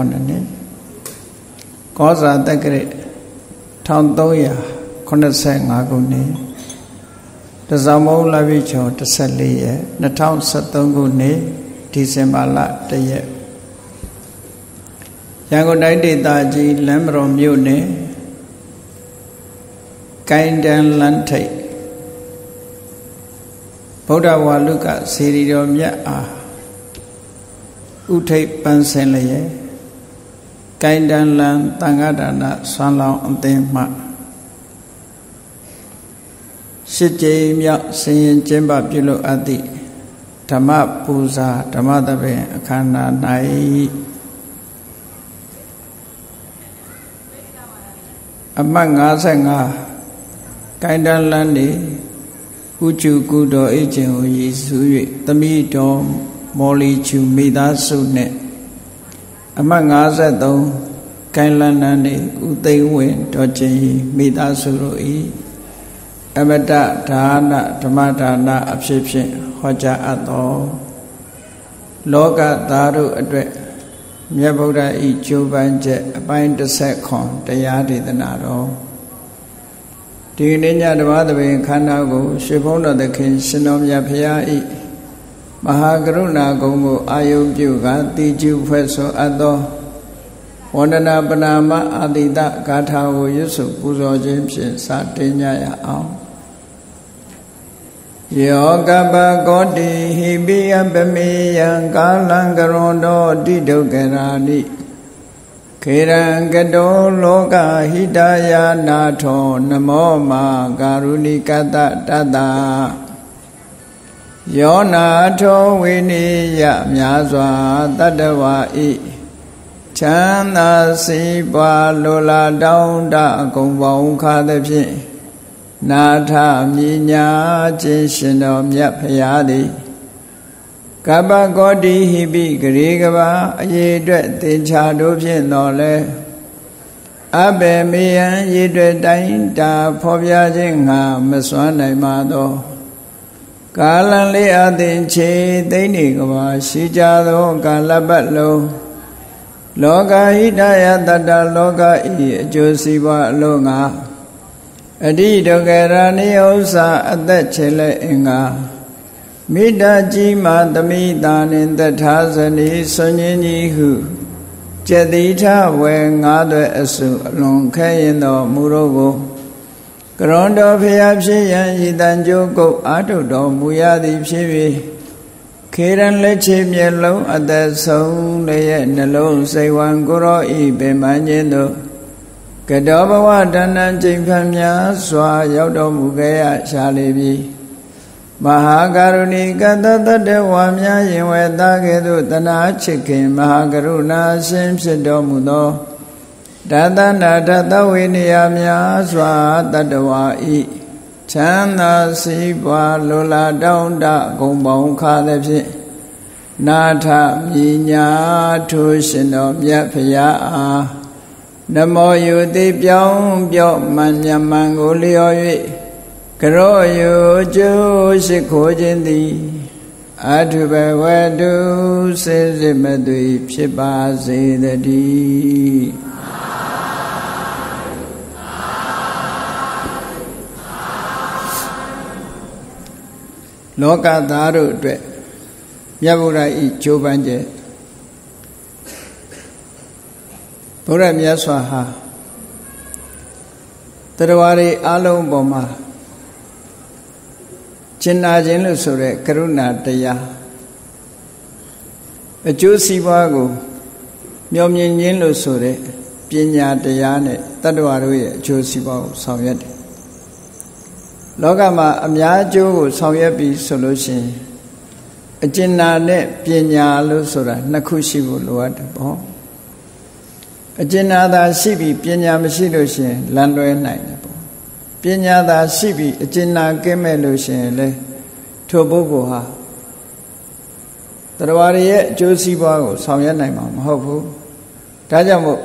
2558နှစ်ကောဇာတက္ကရာ1385ခုနှစ်တဇောင်းမုံလာပြီချော14ရက်2013ခုနှစ်ဒီဇင်ဘာလ1ရက်ရန်ကုန်တိုင်းဒေသကြီးလမ်းမတော်မြို့နယ်ကိုင်းတန်လန်းထိပ်ဗုဒ္ဓဝါလုကစေရီတော်မြတ်အားဥထိပ်ပန်းစင်လျက် ကိုင်းတန်လန်းတန်ခါဒါနဆွမ်းလောင်းအသင်းမှရှစ်ကြိမ်မြောက်ဆင်ရင်ကျင်းပပြုလုပ်အပ်သည့်ဓမ္မပူဇာဓမ္မသဘင်အခမ်းအနား၌အမှတ်55ကိုင်းတန်လန်းနေဥကျုကုတော်အေခြင်းကိုရည်စူး၍သမိတော်မော်လီချူမိသားစုနှင့် အမှတ်53ကိုင်းလန်းနန်းနေဥသိမ့်ဝင်တော်ခြင်းမိသားစုတို့၏အမတဒါနဓမ္မဒါနအဖြစ်ဖြင့်ဟောကြားအပ်သောလောကသားတို့အတွက်မြတ်ဗုဒ္ဓဤကျိုးပန်းချက်အပိုင်း30ခွန်တရားဒေသနာတော်ဒီနေ့ညတပါးသဘင်ခန္ဓာကို ရွှေဘုန်းတော်သခင်ရှင်တော်မြတ်ဖရာဤ မဟာကရုဏာဂုံကိုအာယုပြုကတိကျုဖွဲ့ဆိုအပ်သောဝန္ဒနာပနာမအာတိတဂါထာကိုရွတ်ဆိုပူဇော်ခြင်းဖြင့်စတင်ကြရအောင်ယောကပကောတိဟိပိယပမေယံကာလံကရွန်တော်တိဒုက္ခရာနိခေရံကတောလောကဟိတယာနာထောနမောမာကာရုဏိကတတတ ယောနာထောဝိနိယများစွာတတ္တဝါဤချမ်းသာစီးပွားလိုလားတောင်းတအကုန်ပေါင်းခါသဖြင့်နာထမြညာခြင်းရှင်တော်မြတ်ဖရာသည်ကပ္ပကောတိဟိပိဂရေကဘာအရေးအတွက်သင်္ချာတို့ဖြင့်တော်လဲအဘေမေယံရေတွေ့တိုင်းတာဖော်ပြခြင်းငါမစွမ်းနိုင်ပါသော ကာလံလေးအသင်ချေသိမ့်နေကဘာရှိကြသောကာလပတ်လုံးလောကဟိတယတတ္တလောကဤအကျိုးစီးပွားအလို့ငါအတိဒုက္ခရာနိဥ္စာအသက်ချေလက်အင်္ဂါမိတ္တကြီးမာသမိတာနှင့်တထာဇနီဆွန်ញင်းကြီးဟုကျက်တိထဝေငါးသွဲအစုအလွန်ခဲရင်တော်မူတော့ကို ကရွန်တော်ဖျားဖြစ်ရန်ဤတန်ကြိုးကုတ်အာထုတော်မူရသည်ဖြစ်၍ခေရန်လက်ချေမျက်လုံးအသက်ဆုံးလည်းရဲ့နှလုံးစိတ်ဝံကိုရောဤပင်မခြင်းတို့ကတောဘဝတဏ္ဏကျိန်ဖန်များစွာရောက်တော်မူခဲ့ရရှာလေပြီမဟာကရုဏီကတတတဝါများရင်ဝဲသားကဲ့သို့တနာချစ်ခင်မဟာကရုဏာရှင်ဖြစ်တော်မူသော တသနာတသဝိနည်းများစွာတတဝါဤချမ်းသာစီးပွားလိုလားတောင်းတဂုံပေါင်းခါသည်ဖြင့်နာထမြညာထိုးရှင်တော်မြတ်ဖရာအားနမောယုတိပြောင်းပြော့မှန်မြတ်မှန်ကိုလျော်၍ကရောယုကျိုးရှိခိုးခြင်းသည်အထုဘဝတုစေစစ်မသွေဖြစ်ပါစေတည်း လောကသားတို့အတွက်မြတ်ဗုဒ္ဓဤကြိုးပမ်းချက်ဘုရားမြတ်စွာဟာတရားတွေအလုံးပေါ်မှာကျင်နာခြင်းလို့ဆိုတဲ့ကရုဏာတရားအကျိုးစီးပွားကိုမျောမြင်ခြင်းလို့ဆိုတဲ့ပညာတရားနဲ့တတ္တဝါတို့ရဲ့အကျိုးစီးပွားကိုဆောင်ရွက်တယ် လောကမှာအများအကျိုးကိုဆောင်ရွက်ပြီးဆိုလို့ရှိရင်အကျဉ်းနာနဲ့ပညာလို့ဆိုတာနှစ်ခုရှိဖို့လိုအပ်တယ်ပေါ့အကျဉ်းနာသာရှိပြီးပညာမရှိလို့ရှိရင်လမ်းလွဲနိုင်တယ်ပေါ့ပညာသာရှိပြီးအကျဉ်းနာကင်းမဲ့လို့ရှိရင်လေထိုပုဂ္ဂိုလ်ဟာတရားရရဲ့အကျိုးစီးပွားကိုဆောင်ရွက်နိုင်မှာမဟုတ်ဘူးဒါကြောင့်မို့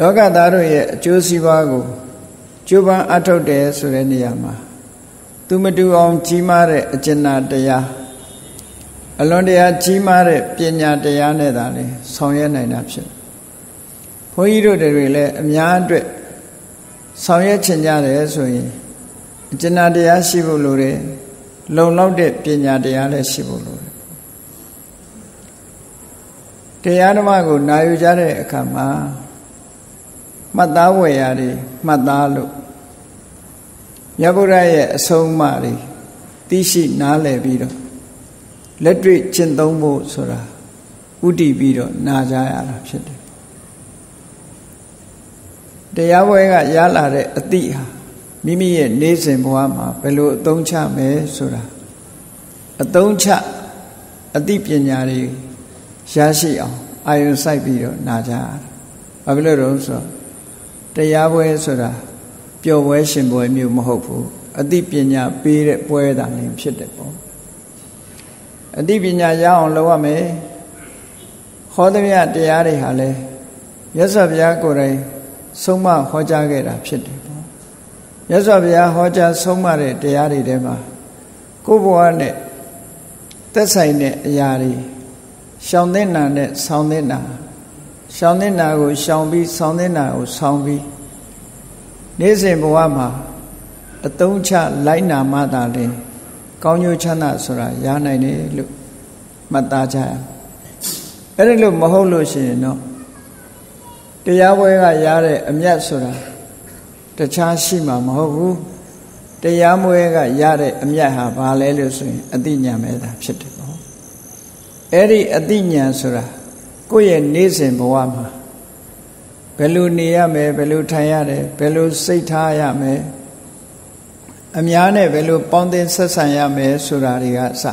လောကသားတို့ရဲ့အကျိုးစီးပွားကို ကျိုးပန်းအထုတ်တယ်ဆိုတဲ့နေရာမှာသူမတူအောင်ကြီးမားတဲ့အကျဉ်းတရားအလွန်တရာကြီးမားတဲ့ပညာတရားနဲ့သာလေဆောင်ရွက်နိုင်တာဖြစ်ဘုန်းကြီးတို့တွေလည်းအများအတွက်ဆောင်ရွက်ချင်ကြတယ်ဆိုရင်အကျဉ်းတရားရှိဖို့လိုတယ်လုံလောက်တဲ့ပညာတရားလည်းရှိဖို့လိုတယ်တရားဓမ္မကိုနာယူကြတဲ့အခါမှာ မှတ်သားဝယ်ရာတွေမှတ်သားလို့မြတ်ဗုဒ္ဓရဲ့အဆုံးအမတွေသိရှိနားလည်ပြီးတော့လက်တွေ့ကျင့်သုံးဖို့ဆိုတာဥတည်ပြီးတော့နာကြရတာဖြစ်တယ်တရားပွဲကရလာတဲ့အသည့်ဟာမိမိရဲ့နေစဉ်ဘဝမှာဘယ်လိုအသုံးချမယ်ဆိုတာအသုံးချအသိပညာတွေရရှိအောင်အာယုစိုက်ပြီးတော့နာကြရတာဘာဖြစ်လို့လဲဆိုတော့ တရားပွဲဆိုတာပျော်ပွဲရှင်ပွဲမျိုးမဟုတ်ဘူးအသိပညာပေးတဲ့ပွဲတာလည်းဖြစ်တယ်ပေါ့အသိပညာရအောင်လုပ်ရမယ်ဟောသမျှတရားတွေဟာလဲရသော်ဘုရားကိုယ်တိုင်ဆုံးမဟောကြားခဲ့တာဖြစ်တယ်ပေါ့ရသော်ဘုရားဟောကြားဆုံးမတဲ့တရားတွေထဲမှာကိုယ်ဘဝနဲ့သက်ဆိုင်တဲ့အရာတွေရှောင်သင့်တာနဲ့ဆောင်းသင့်တာ ရှောင်သင့်တာကိုရှောင်ပြီးဆောင်းသင့်တာကိုဆောင်းပြီးနေ့စဉ်ဘဝမှာအတုံးချလိုက်နာမှသာလျှင်ကောင်းကျိုးချမ်းသာဆိုတာရနိုင်တယ်လို့မှတ်သားကြရအဲ့ဒါလို့မဟုတ်လို့ရှိရင်တော့တရားပွဲကရတဲ့အမြတ်ဆိုတာတခြားရှိမှာမဟုတ်ဘူးတရားမွဲကရတဲ့အမြတ်ဟာဘာလဲလို့ဆိုရင်အတိညာမဲတာဖြစ်တယ်ပေါ့အဲ့ဒီအတိညာဆိုတာ ကိုယ့်ရဲ့နေ့စဉ်ဘဝမှာဘယ်လိုနေရမယ်ဘယ်လိုထိုင်ရတယ်ဘယ်လိုစိတ်ထားရမယ်အများနဲ့ဘယ်လိုပေါင်းသင်းဆက်ဆံရမယ်ဆိုတာတွေကအစ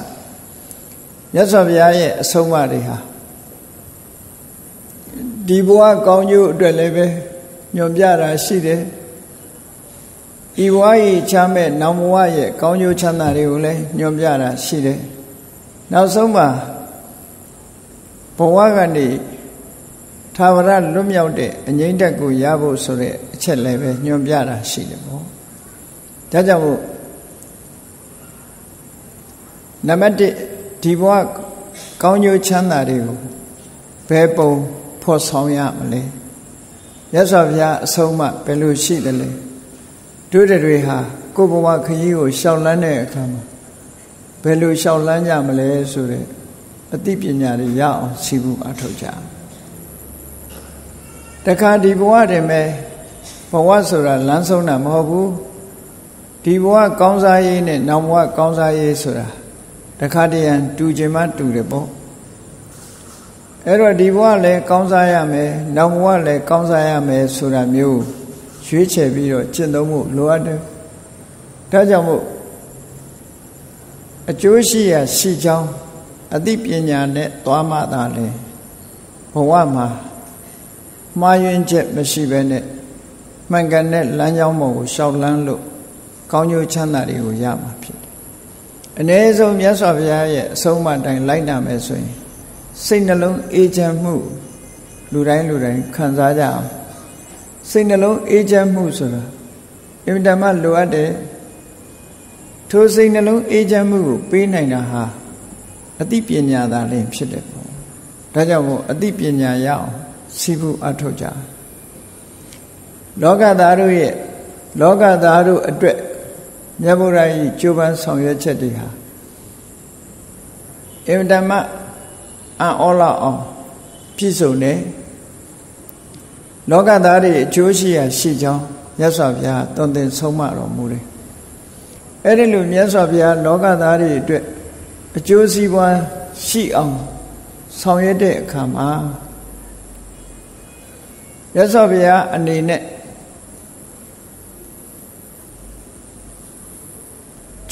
မြတ်စွာဘုရားရဲ့အဆုံးအမတွေဟာဒီဘဝကောင်းကျိုးအတွက်လည်းပဲညွန်ပြတာရှိတယ်ဤဘဝကြီးချမ်းမဲ့နောင်ဘဝရဲ့ကောင်းကျိုးချမ်းသာတွေကိုလည်းညွန်ပြတာရှိတယ်နောက်ဆုံးမှာ ဘဝကနေသာဝရလွတ်မြောက်တဲ့အငိမ့်တက်ကိုရဖို့ဆိုတဲ့အချက်လည်းပဲညွန်ပြတာရှိတယ်ပေါ့ဒါကြောင့်မို့နံပါတ်1ဒီဘဝကောင်းကျိုးချမ်းသာတွေကိုဘယ်ပုံဖော်ဆောင်ရမလဲရသော်ဘုရားအဆုံးအမဘယ်လိုရှိတယ်လဲတို့တွေဟာကိုယ်ဘဝခရီးကိုရှောင်လန်းတဲ့အခါမှာဘယ်လိုရှောင်လန်းကြမလဲဆိုတဲ့ အသိပညာတွေရအောင်စီဘူးအထောက်ကြတခါဒီဘဝတည်းမဲ့ဘဝဆိုတာလမ်းဆုံးတာမဟုတ်ဘူးဒီဘဝကောင်းစားရေးနဲ့နောက်ဘဝကောင်းစားရေးဆိုတာတခါတည်းရန်တူချင်မှတူတယ်ပေါ့အဲ့တော့ဒီဘဝလည်းကောင်းစားရမယ်နောက်ဘဝလည်းကောင်းစားရမယ်ဆိုတာမျိုးရွေးချယ်ပြီးတော့ကျင့်သုံးမှုလိုအပ်တယ်ဒါကြောင့်မို့အကျိုးရှိရာရှိကြောင်း အသိပညာနဲ့သွားမှသာလေဘဝမှာမှားယွင်းချက်မရှိဘဲနဲ့မှန်ကန်တဲ့လမ်းကြောင်းပေါ်ကိုရှောက်လန်းလို့ကောင်းကျိုးချမ်းသာတွေကိုရမှာဖြစ်တယ်။အ ਨੇ ဆုံးမြတ်စွာဘုရားရဲ့အဆုံးအမတိုင်းလိုက်နာမယ်ဆိုရင်စိတ်နှလုံးအေးချမ်းမှုလူတိုင်းလူတိုင်းခံစားကြအောင်စိတ်နှလုံးအေးချမ်းမှုဆိုတာအင်တမလိုအပ်တယ်ထိုစိတ်နှလုံးအေးချမ်းမှုကိုပေးနိုင်တာဟာ အသိပညာသာလင်းဖြစ်တယ်ပေါ့ဒါကြောင့်မို့အသိပညာရအောင်စီးပူအထောက်ကြလောကသားတို့ရဲ့လောကသားတို့အတွက်မြတ်ဗုဒ္ဓကြီးကြိုးပမ်းဆောင်ရွက်ချက်တွေဟာအင်တမအံ့ဩလောက်အောင်ပြည့်စုံတယ်လောကသားတွေအကျိုးရှိရာရှိကြောင်းမြတ်စွာဘုရားတုံသင်ဆုံးမတော်မူတယ်အဲ့ဒီလိုမြတ်စွာဘုရားလောကသားတွေအတွက် အကျိုးစီးပွားရှိအောင်ဆောင်ရွက်တဲ့အခါမှာမြတ်စွာဘုရားအနေနဲ့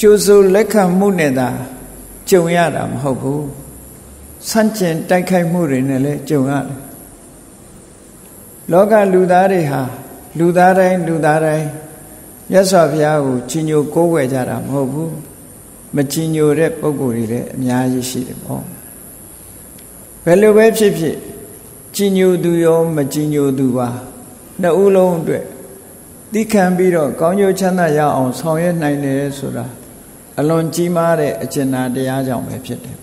ကျိုးစိုးလက်ခံမှုနဲ့သာကြုံရတာမဟုတ်ဘူးဆန့်ကျင်တိုက်ခိုက်မှုတွေနဲ့လည်းကြုံရတယ်လောကလူသားတွေဟာလူသားတိုင်းလူသားတိုင်းမြတ်စွာဘုရားကိုကြီးညိုကိုးကွယ်ကြတာမဟုတ်ဘူး မကြီးညိုတဲ့ပုံကိုယ်တွေလည်းအများကြီးရှိတယ်ပေါ့ဘယ်လိုပဲဖြစ်ဖြစ်ကြီးညိုသူရောမကြီးညိုသူပါနှစ်ဦးလုံးအတွက်သိခံပြီးတော့ကောင်းကျိုးချမ်းသာရအောင်ဆောင်ရွက်နိုင်တယ်ဆိုတာအလွန်ကြီးမားတဲ့အကျဉ်းနာတရားကြောင့်ပဲဖြစ်တယ်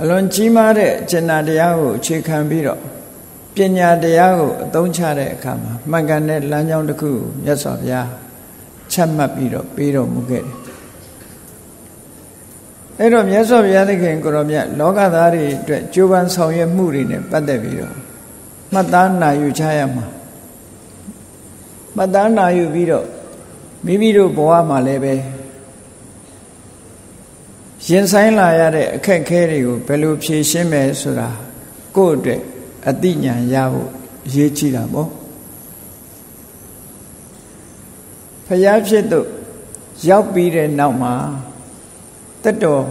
အလွန်ကြီးမားတဲ့အကျဉ်းနာတရားကိုအခြေခံပြီးတော့ပညာတရားကိုအသုံးချတဲ့အခါမှာမှန်ကန်တဲ့လမ်းကြောင်းတစ်ခုကိုမြတ်စွာဘုရားချမှတ်ပြီးတော့ပေးတော်မူခဲ့တယ် အဲ့တော့မြတ်စွာဘုရားသခင်ကိုရောမြတ်လောကသားတွေအတွက်ကြိုးပမ်းဆောင်ရွက်မှုတွေနဲ့ပတ်သက်ပြီးတော့မှတ်သားနိုင်ယူချရမှာမှတ်သားနိုင်ယူပြီးတော့မိမိတို့ဘဝမှာလည်းပဲရင်ဆိုင်လာရတဲ့အခက်အခဲတွေကိုဘယ်လိုဖြေရှင်းမယ်ဆိုတာကိုယ့်အတွက်အသိဉာဏ်ရဖို့အရေးကြီးတာပေါ့ဖျားဖြစ်တို့ရောက်ပြီးတဲ့နောက်မှာ တက်တော်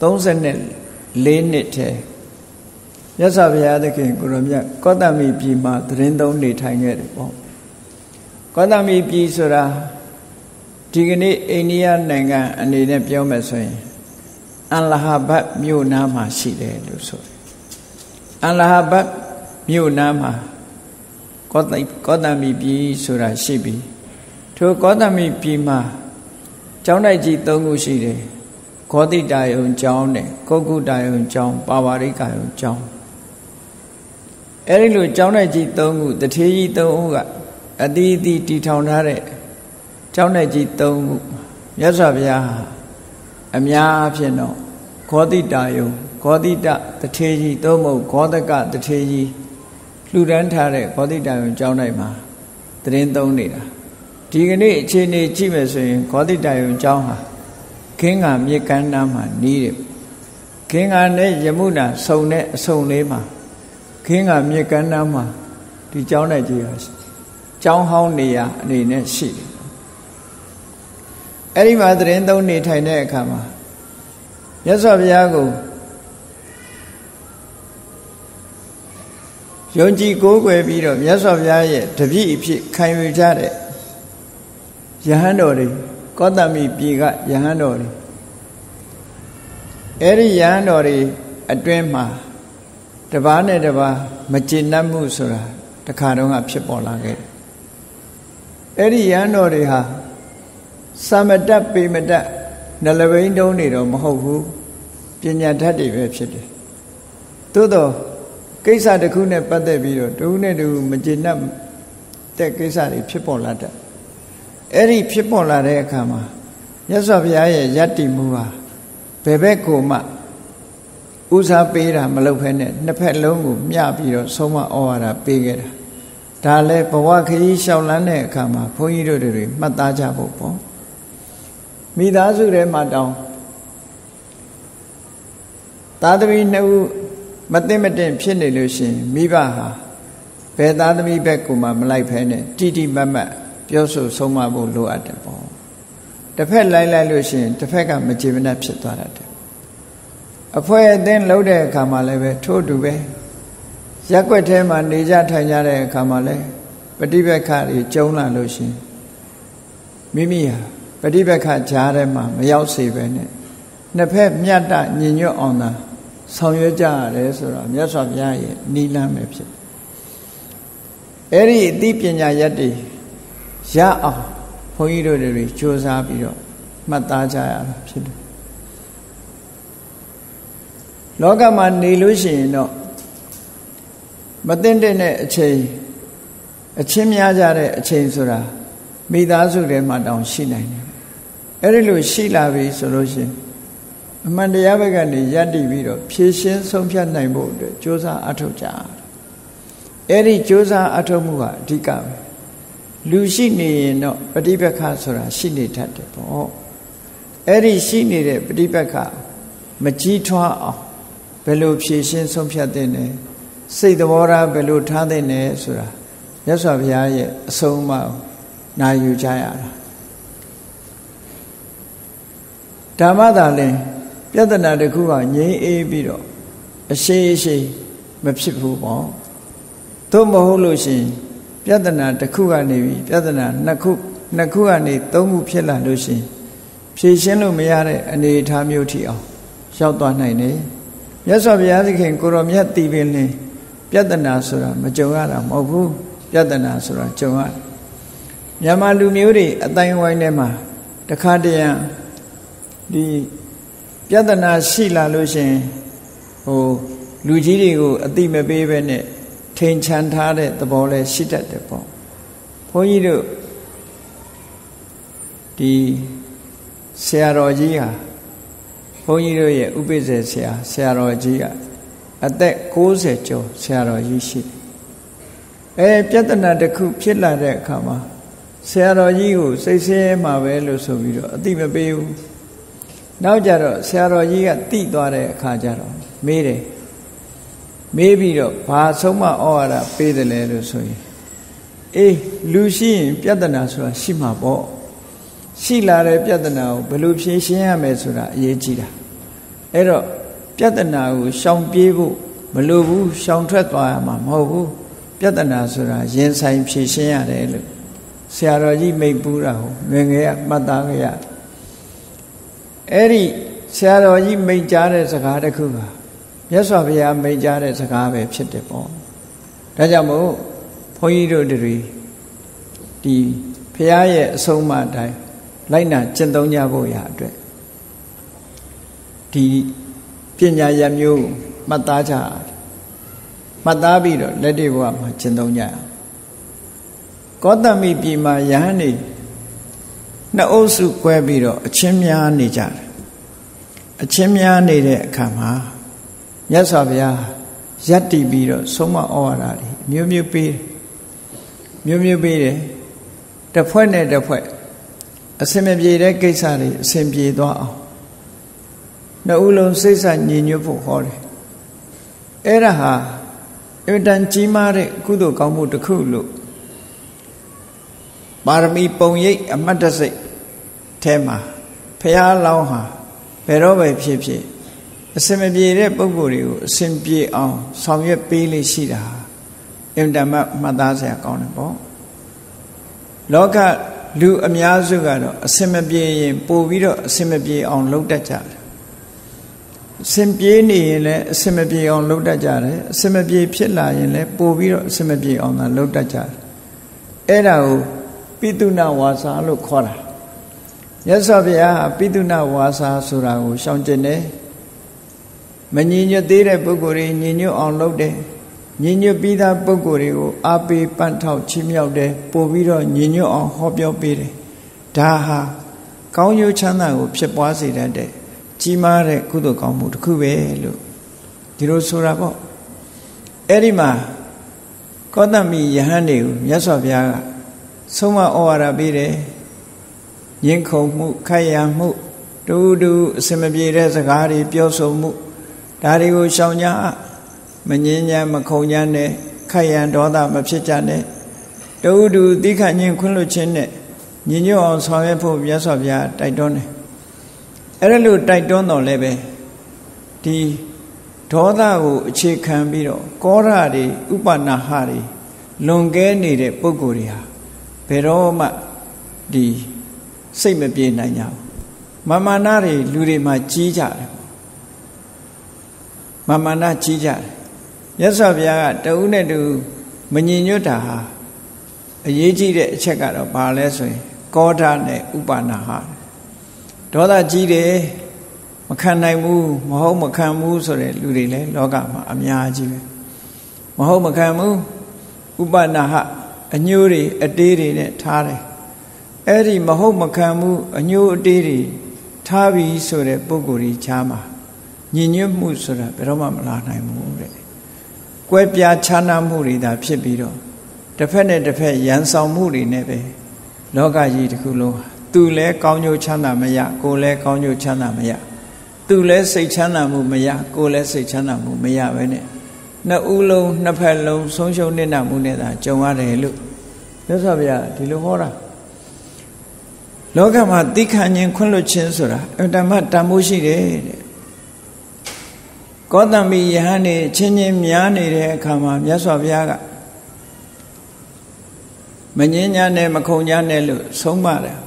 34နှစ်ထဲမြတ်စွာဘုရားသခင်ကိုရောမြတ်ကောတမီပြည်မှာသတင်းသုံးနေထိုင်ခဲ့တယ်ပေါ့ကောတမီပြည်ဆိုတာဒီကနေ့အိန္ဒိယနိုင်ငံအနေနဲ့ပြောမယ်ဆိုရင်အလဟာဘတ်မြို့နားမှာရှိတယ်လို့ဆိုတယ်အလဟာဘတ်မြို့နားမှာကောတကောတမီပြည်ဆိုတာရှိပြီးထိုကောတမီပြည်မှာကျောင်းတိုက်ကြီး၃ခုရှိတယ် ခောတိတာယုံကျောင်းနဲ့ကုတ်ကုတာယုံကျောင်းပါဝါရိကယုံကျောင်းအဲဒီလိုကျောင်းတိုက်ကြီး၃ခုတထေးကြီး၃ခုကအတီးအတီးတီထောင်ထားတဲ့ကျောင်းတိုက်ကြီး၃ခုမြတ်စွာဘုရားအများအဖြစ်တော့ခောတိတာယုံခောတိတတထေကြီးသို့မဟုတ်ခောတကတထေကြီးလှူဒန်းထားတဲ့ခောတိတာယုံကျောင်းတိုင်းမှာသတင်းသုံးနေတာဒီကနေ့အခြေအနေကြည့်မယ်ဆိုရင်ခောတိတာယုံကျောင်းဟာ ခင်းကမြေကမ်းနားမှာနီးတယ်ခင်းကနဲ့ယမုနာစုံတဲ့အစုံလေးမှာခင်းကမြေကမ်းနားမှာဒီကျောင်းနဲ့ကြီးဟာကျောင်းဟောင်းနေရာအနေနဲ့ရှိတယ်အဲ့ဒီမှာသတင်းသုံးနေထိုင်တဲ့အခါမှာမြတ်စွာဘုရားကိုယုံကြည်ကိုးကွယ်ပြီးတော့မြတ်စွာဘုရားရဲ့တပည့်အဖြစ်ခံယူကြတဲ့ယဟန်တော်တွေ ကောတမီပြည်ကယဟန်တော်တွေအဲ့ဒီယဟန်တော်တွေအတွင်းမှာတပားနဲ့တပားမကျေနပ်မှုဆိုတာတခါတော့ကဖြစ်ပေါ်လာခဲ့တယ်အဲ့ဒီယဟန်တော်တွေဟာသမတတ်ပေမတတ်နှလဘိန်းတုံးနေတော့မဟုတ်ဘူးပညာဓာတ်တွေပဲဖြစ်တယ်သို့တော့ကိစ္စတစ်ခုနဲ့ပတ်သက်ပြီးတော့တဦးနဲ့တဦးမကျေနပ်တဲ့ကိစ္စတွေဖြစ်ပေါ်လာတတ် အဲ့ဒီဖြစ်ပေါ်လာတဲ့အခါမှာမြတ်စွာဘုရားရဲ့ယတ္တိမှုဟာဘယ်ဘက်ကိုမှဥစားပေးတာမလုပ်ဖဲနဲ့နှစ်ဖက်လုံးကိုမျှပြီးတော့ဆုံးမဩဝါဒပေးခဲ့တာဒါလည်းဘဝခရီးလျှောက်လန်းတဲ့အခါမှာဘုန်းကြီးတို့တွေမှတ်သားကြဖို့ပေါ့မိသားစုထဲမှာတောင်းသာသမီနှစ်ဦးမသိမတင်ဖြစ်နေလို့ရှင်မိဘဟာဘယ်သားသမီးဘက်ကိုမှမလိုက်ဖဲနဲ့တိတိမတ်မတ် ပြောဆိုဆုံးမဖို့လိုအပ်တယ်ပေါ့တစ်ဖက်လိုက်လိုက်လို့ရှင်တစ်ဖက်ကမကြည်မနှက်ဖြစ်သွားတတ်တယ်အဖွဲအသင်းလှုပ်တဲ့အခါမှာလည်းပဲထို့တူပဲရက်ွက်ထဲမှာနေကြထိုင်ကြတဲ့အခါမှာလည်းပฏิပက္ခတွေကျုံလာလို့ရှင်မိမိဟာပฏิပက္ခကြားထဲမှာမရောက်စေပဲနဲ့နှစ်ဖက်မြတ်တညီညွတ်အောင်သာဆောင်ရွက်ကြရတယ်ဆိုတော့မြတ်စွာဘုရားရဲ့နိလန်းပဲဖြစ်အဲ့ဒီအသိပညာရက်တွေ ရအောင်ဘုန်းကြီးတို့တွေစ조사ပြီးတော့မှတ်သားကြရတာဖြစ်တယ်လောကမှာနေလို့ရှိရင်တော့မသိတဲ့အချိန်အချင်းများကြတဲ့အချိန်ဆိုတာမိသားစုထဲမှာတောင်ရှိနိုင်တယ်အဲ့ဒီလိုရှိလာပြီဆိုလို့ရှိရင်အမှန်တရားဘက်ကနေယက်တည်ပြီးတော့ဖြည့်ရှင်းဆုံးဖြတ်နိုင်ဖို့အတွက်ကြိုးစားအထောက်ကြအဲ့ဒီကြိုးစားအထောက်မှုကအဓိကပဲ လူရှိနေရင်တော့ပฏิပက္ခဆိုတာရှိနေတတ်တယ်ပေါ့အဲ့ဒီရှိနေတဲ့ပฏิပက္ခမကြီးထွားအောင်ဘယ်လိုဖြည့်ရှင်းဆုံးဖြတ်တဲ့နဲ့စိတ်သဘောထားဘယ်လိုထားတဲ့နဲ့ဆိုတာမြတ်စွာဘုရားရဲ့အဆုံးအမနာယူကြရတာဓမ္မသာလင်ပြဿနာတစ်ခုကငြိမ်းအေးပြီးတော့အရှိရှိမဖြစ်ဘူးပေါ့သို့မဟုတ်လို့ရှိရင် ပြဿနာတစ်ခုကနေပြီးပြဿနာနှစ်ခုနှစ်ခုကနေသုံးခုဖြစ်လာလို့ရှိရင်ဖြေရှင်းလို့မရတဲ့အနေအထားမျိုးထိအောင်ရောက်သွားနိုင်တယ်မြတ်စွာဘုရားသခင်ကိုရောမြတ်တည်ပင်လင်ပြဿနာဆိုတာမကြုံရတာမဟုတ်ဘူးပြဿနာဆိုတာကြုံရမြန်မာလူမျိုးတွေအတိုင်းဝိုင်းထဲမှာတခါတရံဒီပြဿနာရှိလာလို့ရှင်ဟိုလူကြီးတွေကိုအတိမပေးပဲနဲ့ ထိန်ချန်ထားတဲ့သဘောလဲရှိတတ်တယ်ပေါ့ဘုန်းကြီးတို့ဒီဆရာတော်ကြီးဟာဘုန်းကြီးတို့ရဲ့ဥပိ္ပဇေဆရာဆရာတော်ကြီးကအသက်60ကျော်ဆရာတော်ကြီးရှိအဲပြဿနာတစ်ခုဖြစ်လာတဲ့အခါမှာဆရာတော်ကြီးကိုစိတ်ဆင်းရဲမှာပဲလို့ဆိုပြီးတော့အတိမပေးဘူးနောက်ကြတော့ဆရာတော်ကြီးကတိသွားတဲ့အခါကျတော့မေးတယ် မေးပြီးတော့ဘာဆုံးမဩဝါဒပေးတယ်လဲလို့ဆိုရင်အေးလူရှိရင် ပြဿနာဆိုတာရှိမှာပေါ့ရှိလာတဲ့ပြဿနာကိုဘယ်လိုဖြေရှင်းရမယ်ဆိုတာအရေးကြီးတာအဲ့တော့ပြဿနာကိုရှောင်ပြေးဖို့မလိုဘူးရှောင်ထွက်သွားရမှာမဟုတ်ဘူးပြဿနာဆိုတာရင်ဆိုင်ဖြေရှင်းရတယ်လို့ဆရာတော်ကြီးမိတ်ပူးတာဟိုငငယ်ကမှတ်သားကြရအဲ့ဒီဆရာတော်ကြီးမိတ်ကြားတဲ့စကားတစ်ခုပါ မြတ်စွာဘုရားမိတ်ကြားတဲ့စကားပဲဖြစ်တယ်ပေါ့ဒါကြောင့်မို့ဘုန်းကြီးတို့တွေဒီဘုရားရဲ့အဆုံးအမအတိုင်းလိုက်နာကျင့်သုံးကြဖို့ရာအတွက်ဒီပညာရမျိုးမှတ်သားကြမှတ်သားပြီးတော့လက်တွေ့ဘဝမှာကျင့်သုံးကြအောင်ကောတမိပြည်မှာယဟန်နေနှစ်အုပ်စု꿰ပြီးတော့အချင်းများနေကြတယ်အချင်းများနေတဲ့အခါမှာ မြတ်စွာဘုရားယက်တီပြီးတော့ဆုံးမဩဝါဒတွေမျိုးမျိုးပေးတယ်မျိုးမျိုးပေးတယ်တစ်ဖွဲ့နဲ့တစ်ဖွဲ့အစင်မပြေတဲ့ကိစ္စတွေအစင်ပြေသွားအောင်နှစ်ဦးလုံးစိတ်ဆက်ညီညွတ်ဖို့ဟောတယ်အဲ့ဒါဟာအင်တန်ကြီးမားတဲ့ကုသိုလ်ကောင်းမှုတစ်ခုလို့ပါရမီပုံရိပ်အမတ်တစိတ်ထဲမှာဖះလောင်းဟာဘယ်တော့ပဲဖြစ်ဖြစ် အစင်မပြေတဲ့ပုံကိုယ်တွေကိုအစင်ပြေအောင်ဆောင်ရွက်ပေးလိရှိတာအင်တမမှတ်သားစရာကောင်းတယ်ပေါ့လောကလူအများစုကတော့အစင်မပြေရင်ပို့ပြီးတော့အစင်မပြေအောင်လုပ်တတ်ကြတယ်အစင်ပြေနေရင်လည်းအစင်မပြေအောင်လုပ်တတ်ကြတယ်အစင်မပြေဖြစ်လာရင်လည်းပို့ပြီးတော့အစင်မပြေအောင်သာလုပ်တတ်ကြတယ်အဲ့ဒါကိုပိတုဏဝါစာလို့ခေါ်တာရသော်ဗျာပိတုဏဝါစာဆိုတာကိုရှောင်ကျင်တယ် မညီညွတ်သေးတဲ့ပုဂ္ဂိုလ်တွေညီညွတ်အောင်လုပ်တယ်ညီညွတ်ပြီးသားပုဂ္ဂိုလ်တွေကိုအားပေးပန့်ထောက်ချီးမြှောက်တယ်ပို့ပြီးတော့ညီညွတ်အောင်ဟောပြောပေးတယ်ဒါဟာကောင်းကျိုးချမ်းသာကိုဖြစ်ပွားစေတတ်တဲ့ကြီးမားတဲ့ကုသိုလ်ကောင်းမှုတစ်ခုပဲလို့ဒီလိုဆိုတာပေါ့အဲ့ဒီမှာကောသမိယဟန်တွေကိုမြတ်စွာဘုရားကဆုံးမဩဝါဒပေးတယ်ညင်ခုန်မှုခိုက်ရမှုတူတူအစမပြေတဲ့စကားတွေပြောဆိုမှု ဒါတွေကိုရှောင်ကြမငင်းညာမခုံညာနဲ့ခိုက်ရန်ဒေါသမဖြစ်ကြနဲ့တူတူတိခညင်ခွင့်လွတ်ခြင်းနဲ့ညင်ညွတ်အောင်ဆောင်ရွက်ဖို့မြတ်စွာဘုရားတိုက်တွန်းတယ်အဲ့ဒါလို့တိုက်တွန်းတော်လည်းပဲဒီဒေါသကိုအခြေခံပြီးတော့ကောရတွေဥပနာဟတွေလွန်ကဲနေတဲ့ပုံကိုယ်တွေဟာဘယ်တော့မှဒီစိတ်မပြေနိုင်ကြဘူးမာမာနတွေလူတွေမှာကြီးကြတယ် မာမာနကြီးကြတယ်မြတ်စွာဘုရားကတဦးနဲ့တူမညင်ညွတ်တာဟာအရေးကြီးတဲ့အချက်ကတော့ဘာလဲဆိုရင်ကောဓာနဲ့ဥပါနာဟာဒေါသကြီးတယ်မခံနိုင်ဘူးမဟုတ်မခံဘူးဆိုတဲ့လူတွေလည်းလောကမှာအများကြီးပဲမဟုတ်မခံဘူးဥပနာဟအညိုးတွေအတေးတွေနဲ့ထားတယ်အဲ့ဒီမဟုတ်မခံမှုအညိုးအတေးတွေထားပြီးဆိုတဲ့ပုံကိုယ်ကြီးချားမှာ ညင်ညွတ်မှုဆိုတာဘယ်တော့မှမလာနိုင်ဘူးတဲ့ကွဲပြားခြားနားမှုတွေသာဖြစ်ပြီးတော့တစ်ဖက်နဲ့တစ်ဖက်ရန်ဆောင်မှုတွေနဲ့ပဲလောကကြီးတစ်ခုလုံးသူလည်းကောင်းကျိုးချမ်းသာမရကိုယ်လည်းကောင်းကျိုးချမ်းသာမရသူလည်းစိတ်ချမ်းသာမှုမရကိုယ်လည်းစိတ်ချမ်းသာမှုမရပဲနဲ့နှစ်ဦးလုံးနှစ်ဖက်လုံးဆုံးရှုံးနေတာမှုနဲ့သာကြုံရတယ်လို့မြတ်စွာဘုရားဒီလိုဟောတာလောကမှာတိခဏ်ခြင်းခွင့်လွတ်ခြင်းဆိုတာအတ္တမတန်ဖိုးရှိတယ်တဲ့ ကောသမိယဟန်နေချင်းချင်းများနေတဲ့အခါမှာမြတ်စွာဘုရားကမငင်းညာနဲ့မခုံညာနဲ့လို့ဆုံးမတယ်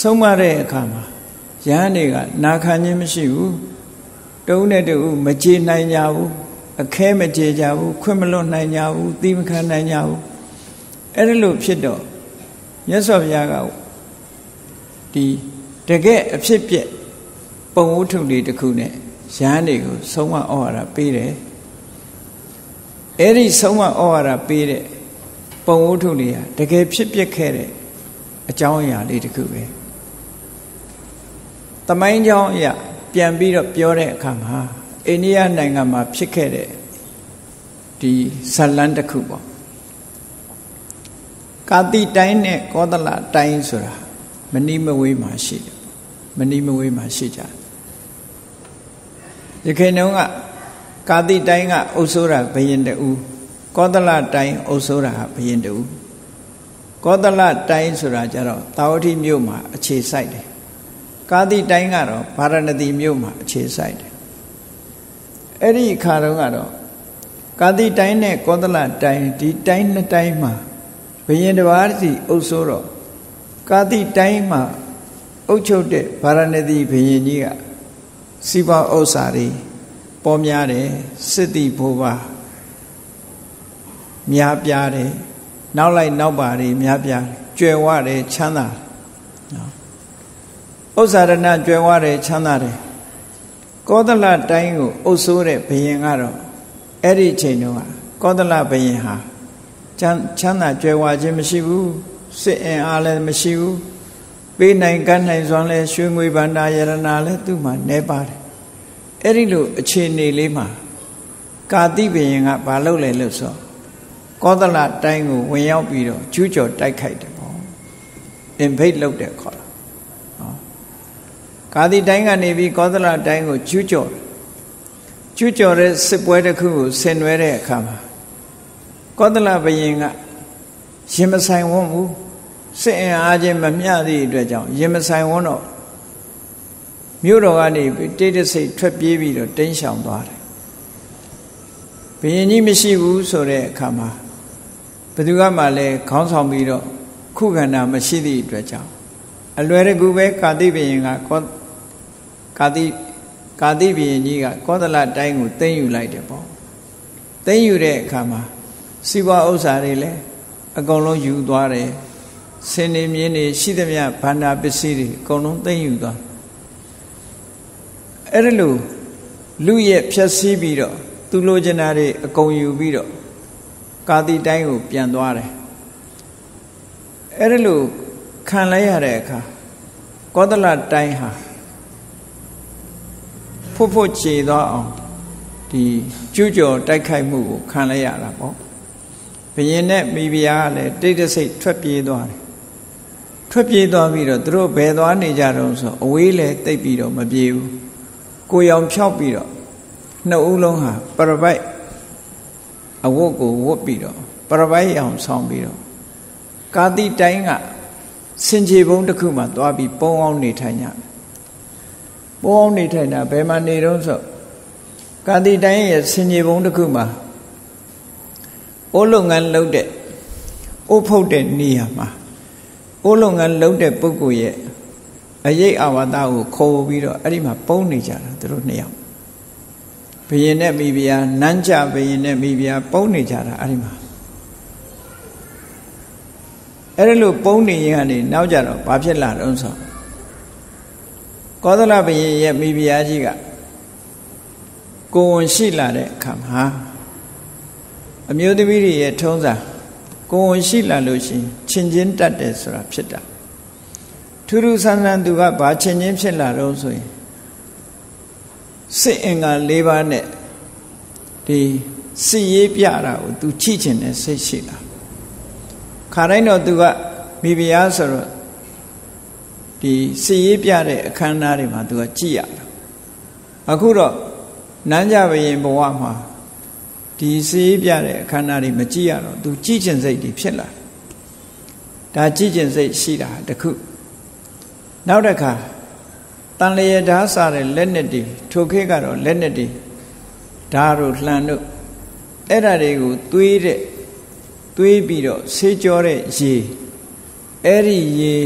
ဆုံးမတဲ့အခါမှာယဟန်တွေကနာခံခြင်းမရှိဘူးတုံးနဲ့တူမကြေနိုင်ကြဘူးအခဲမကြေကြဘူးခွင့်မလွတ်နိုင်ကြဘူးသီးမခံနိုင်ကြဘူးအဲ့ဒါလို့ဖြစ်တော့မြတ်စွာဘုရားကဒီဒီတကယ်အဖြစ်ပြက်ပုံဝုထုလေးတစ်ခုနဲ့ ရဟန်းတွေကိုဆုံးမဩဝါဒပေးတယ်အဲ့ဒီဆုံးမဩဝါဒပေးတဲ့ပုံဝုထုလေးဟာတကယ်ဖြစ်ပျက်ခဲ့တဲ့အကြောင်းအရာလေးတစ်ခုပဲတမိုင်းကြောင်းအရာပြန်ပြီးတော့ပြောတဲ့အခါမှာအိန္ဒိယနိုင်ငံမှာဖြစ်ခဲ့တဲ့ဒီဇလန်တစ်ခုပေါ့ကာတိတိုင်းနဲ့ကောသလတိုင်းဆိုတာမနီးမဝေးမှာရှိတယ်မနီးမဝေးမှာရှိကြ ရခိုင်တုန်းကကာတိတိုင်းကအုပ်စိုးတာဘယင်တူကောသလတိုင်းအုပ်စိုးတာဘယင်တူကောသလတိုင်းဆိုတာကြတော့တာဝတိမြို့မှာအခြေစိုက်တယ်ကာတိတိုင်းကတော့ဗာရဏသီမြို့မှာအခြေစိုက်တယ်အဲ့ဒီအခါတုန်းကတော့ကာတိတိုင်းနဲ့ကောသလတိုင်းဒီတိုင်းနှစ်တိုင်းမှာဘယင်တစ်ပါးစီအုပ်စိုးတော့ကာတိတိုင်းမှာအုပ်ချုပ်တဲ့ဗာရဏသီဘယင်ကြီးက စီပါဥစ္စာတွေပေါ်များတယ်စစ်တိဘိုးပါများပြားတယ်နောက်လိုက်နောက်ပါတွေများပြားတယ်ကျွယ်ဝတယ်ချမ်းသာနော်ဥစ္စာရဏကျွယ်ဝတယ်ချမ်းသာတယ်ကောသလတိုင်းကိုအုပ်စိုးတဲ့ဘယင်ကတော့အဲ့ဒီချိန်တုန်းကကောသလဘယင်ဟာချမ်းသာကြွယ်ဝခြင်းမရှိဘူးစစ်အင်အားလည်းမရှိဘူးပေးနိုင်ကမ်းနိုင်စွမ်းလဲရွှေငွေဗန္တာယရနာလဲသူ့မှာနေပါတယ် အဲ့ဒီလိုအခြေအနေလေးမှာကာတိဘယင်ကဘာလုပ်လဲလို့ဆိုကောသလတိုင်းကိုဝင်ရောက်ပြီးတော့ကျူးကျော်တိုက်ခိုက်တယ်ပေါ့အင်ဖိတ်လုပ်တယ်ခေါ်တာဟောကာတိတိုင်းကနေပြီးကောသလတိုင်းကိုကျူးကျော်ကျူးကျော်တဲ့စစ်ပွဲတစ်ခုကိုဆင်နွှဲတဲ့အခါမှာကောသလဘယင်ကရင်မဆိုင်ဝန်းဘူးစစ်အင်အားချင်းမမျှသည့်အတွက်ကြောင့်ရင်မဆိုင်ဝန်းတော့ မြို့တော်ကနေတိတ်တဆိတ်ထွက်ပြေးပြီးတော့တင်းရှောင်သွားတယ်ဘယင်ကြီးမရှိဘူးဆိုတဲ့အခါမှာဘယ်သူကမှလည်းခေါင်းဆောင်ပြီးတော့ခုခန္ဓာမရှိသည့်အတွက်ကြောင့်အလွယ်တကူပဲကာတိဘယင်ကကောကာတိကာတိဘယင်ကြီးကကောသလတိုင်းကိုသိမ်းယူလိုက်တယ်ပေါ့သိမ်းယူတဲ့အခါမှာစီးပွားဥစ္စာတွေလည်းအကုန်လုံးယူသွားတယ်ဆင်းနေမြင်းနေရှိသမျှဗန္ဒာပစ္စည်းတွေအကုန်လုံးသိမ်းယူသွား အဲ့ဒါလို့လူရဲ့ဖြက်စီးပြီးတော့သူလိုချင်တာတွေအကုန်ယူပြီးတော့ကာတိတိုင်းကိုပြန်သွားတယ်အဲ့ဒါလို့ခံလိုက်ရတဲ့အခါကောသလတိုင်းဟာဖို့ဖို့ခြေသွားအောင်ဒီကျူးကျော်တိုက်ခိုက်မှုကိုခံလိုက်ရတာပေါ့ဘယင်နဲ့မိဖုရားကလည်းတိတ်တဆိတ်ထွက်ပြေးသွားတယ်ထွက်ပြေးသွားပြီးတော့သူတို့ဘယ်သွားနေကြတော့ဆိုအဝေးလဲတိတ်ပြီးတော့မပြေဘူး ကိုရောင်ဖြောက်ပြီးတော့နှစ်ဦးလုံးဟာပရပိုက်အဝတ်ကိုဝတ်ပြီးတော့ပရပိုက်ရောင်ဆောင်ပြီးတော့ကာတိတိုင်းကစင်ကြေဘုံတစ်ခုမှသွားပြီးပုံအောင်နေထိုင်ကြပုံအောင်နေထိုင်တာဘယ်မှာနေတော့ဆိုကာတိတိုင်းရဲ့စင်ကြေဘုံတစ်ခုမှာအိုးလုပ်ငန်းလုပ်တဲ့အိုးဖုတ်တဲ့နေရာမှာအိုးလုပ်ငန်းလုပ်တဲ့ပုဂ္ဂိုလ်ရဲ့ အရေးအဝါဒကိုခေါ်ပြီးတော့အဲ့ဒီမှာပုံနေကြတာသူတို့နှစ်ယောက်ဘယင်နဲ့မိဖုရားနန်းကြဘယင်နဲ့မိဖုရားပုံနေကြတာအဲ့ဒီမှာအဲ့ဒီလိုပုံနေရင်ကနေနောက်ကြတော့ဘာဖြစ်လာတော့ဆိုကောသလဘယင်ရဲ့မိဖုရားကြီးကကိုဝန်ရှိလာတဲ့အခါမှာအမျိုးသမီးတွေရဲ့ထုံးစံကိုယ်ဝင်ရှိလာလို့ရှိရင်ချင်းချင်းတတ်တယ်ဆိုတာဖြစ်တာ ထူးထူးဆန်းဆန်းသူကဘာချင်းချင်းဖြစ်လာတော့ဆိုရင်စစ်အင်္ဂါ၄ပါးနဲ့ဒီစစ်ရေးပြတာကို तू ချိချင်တဲ့စိတ်ရှိလာခါတိုင်းတော့ तू ကမိဖုရားဆိုတော့ဒီစစ်ရေးပြတဲ့အခမ်းအနားတွေမှာ तू ကကြည်ရတာအခုတော့နန်းကြဘရင်ဘဝမှာဒီစေးပြတဲ့အခမ်းအနားတွေမကြည့်ရတော့သူကြည့်ကျင်စိတ်တွေဖြစ်လာဒါကြည့်ကျင်စိတ်ရှိတာတခု နောက်တစ်ခါတန်လျေဓားစားတဲ့လက်နဲ့တွေထိုခေတ်ကတော့လက်နဲ့တွေဓာတ်တို့လှန်တို့အဲ့ဓာတွေကိုသွေးတဲ့သွေးပြီးတော့ဆေးကြောတဲ့ရေအဲ့ဒီရေ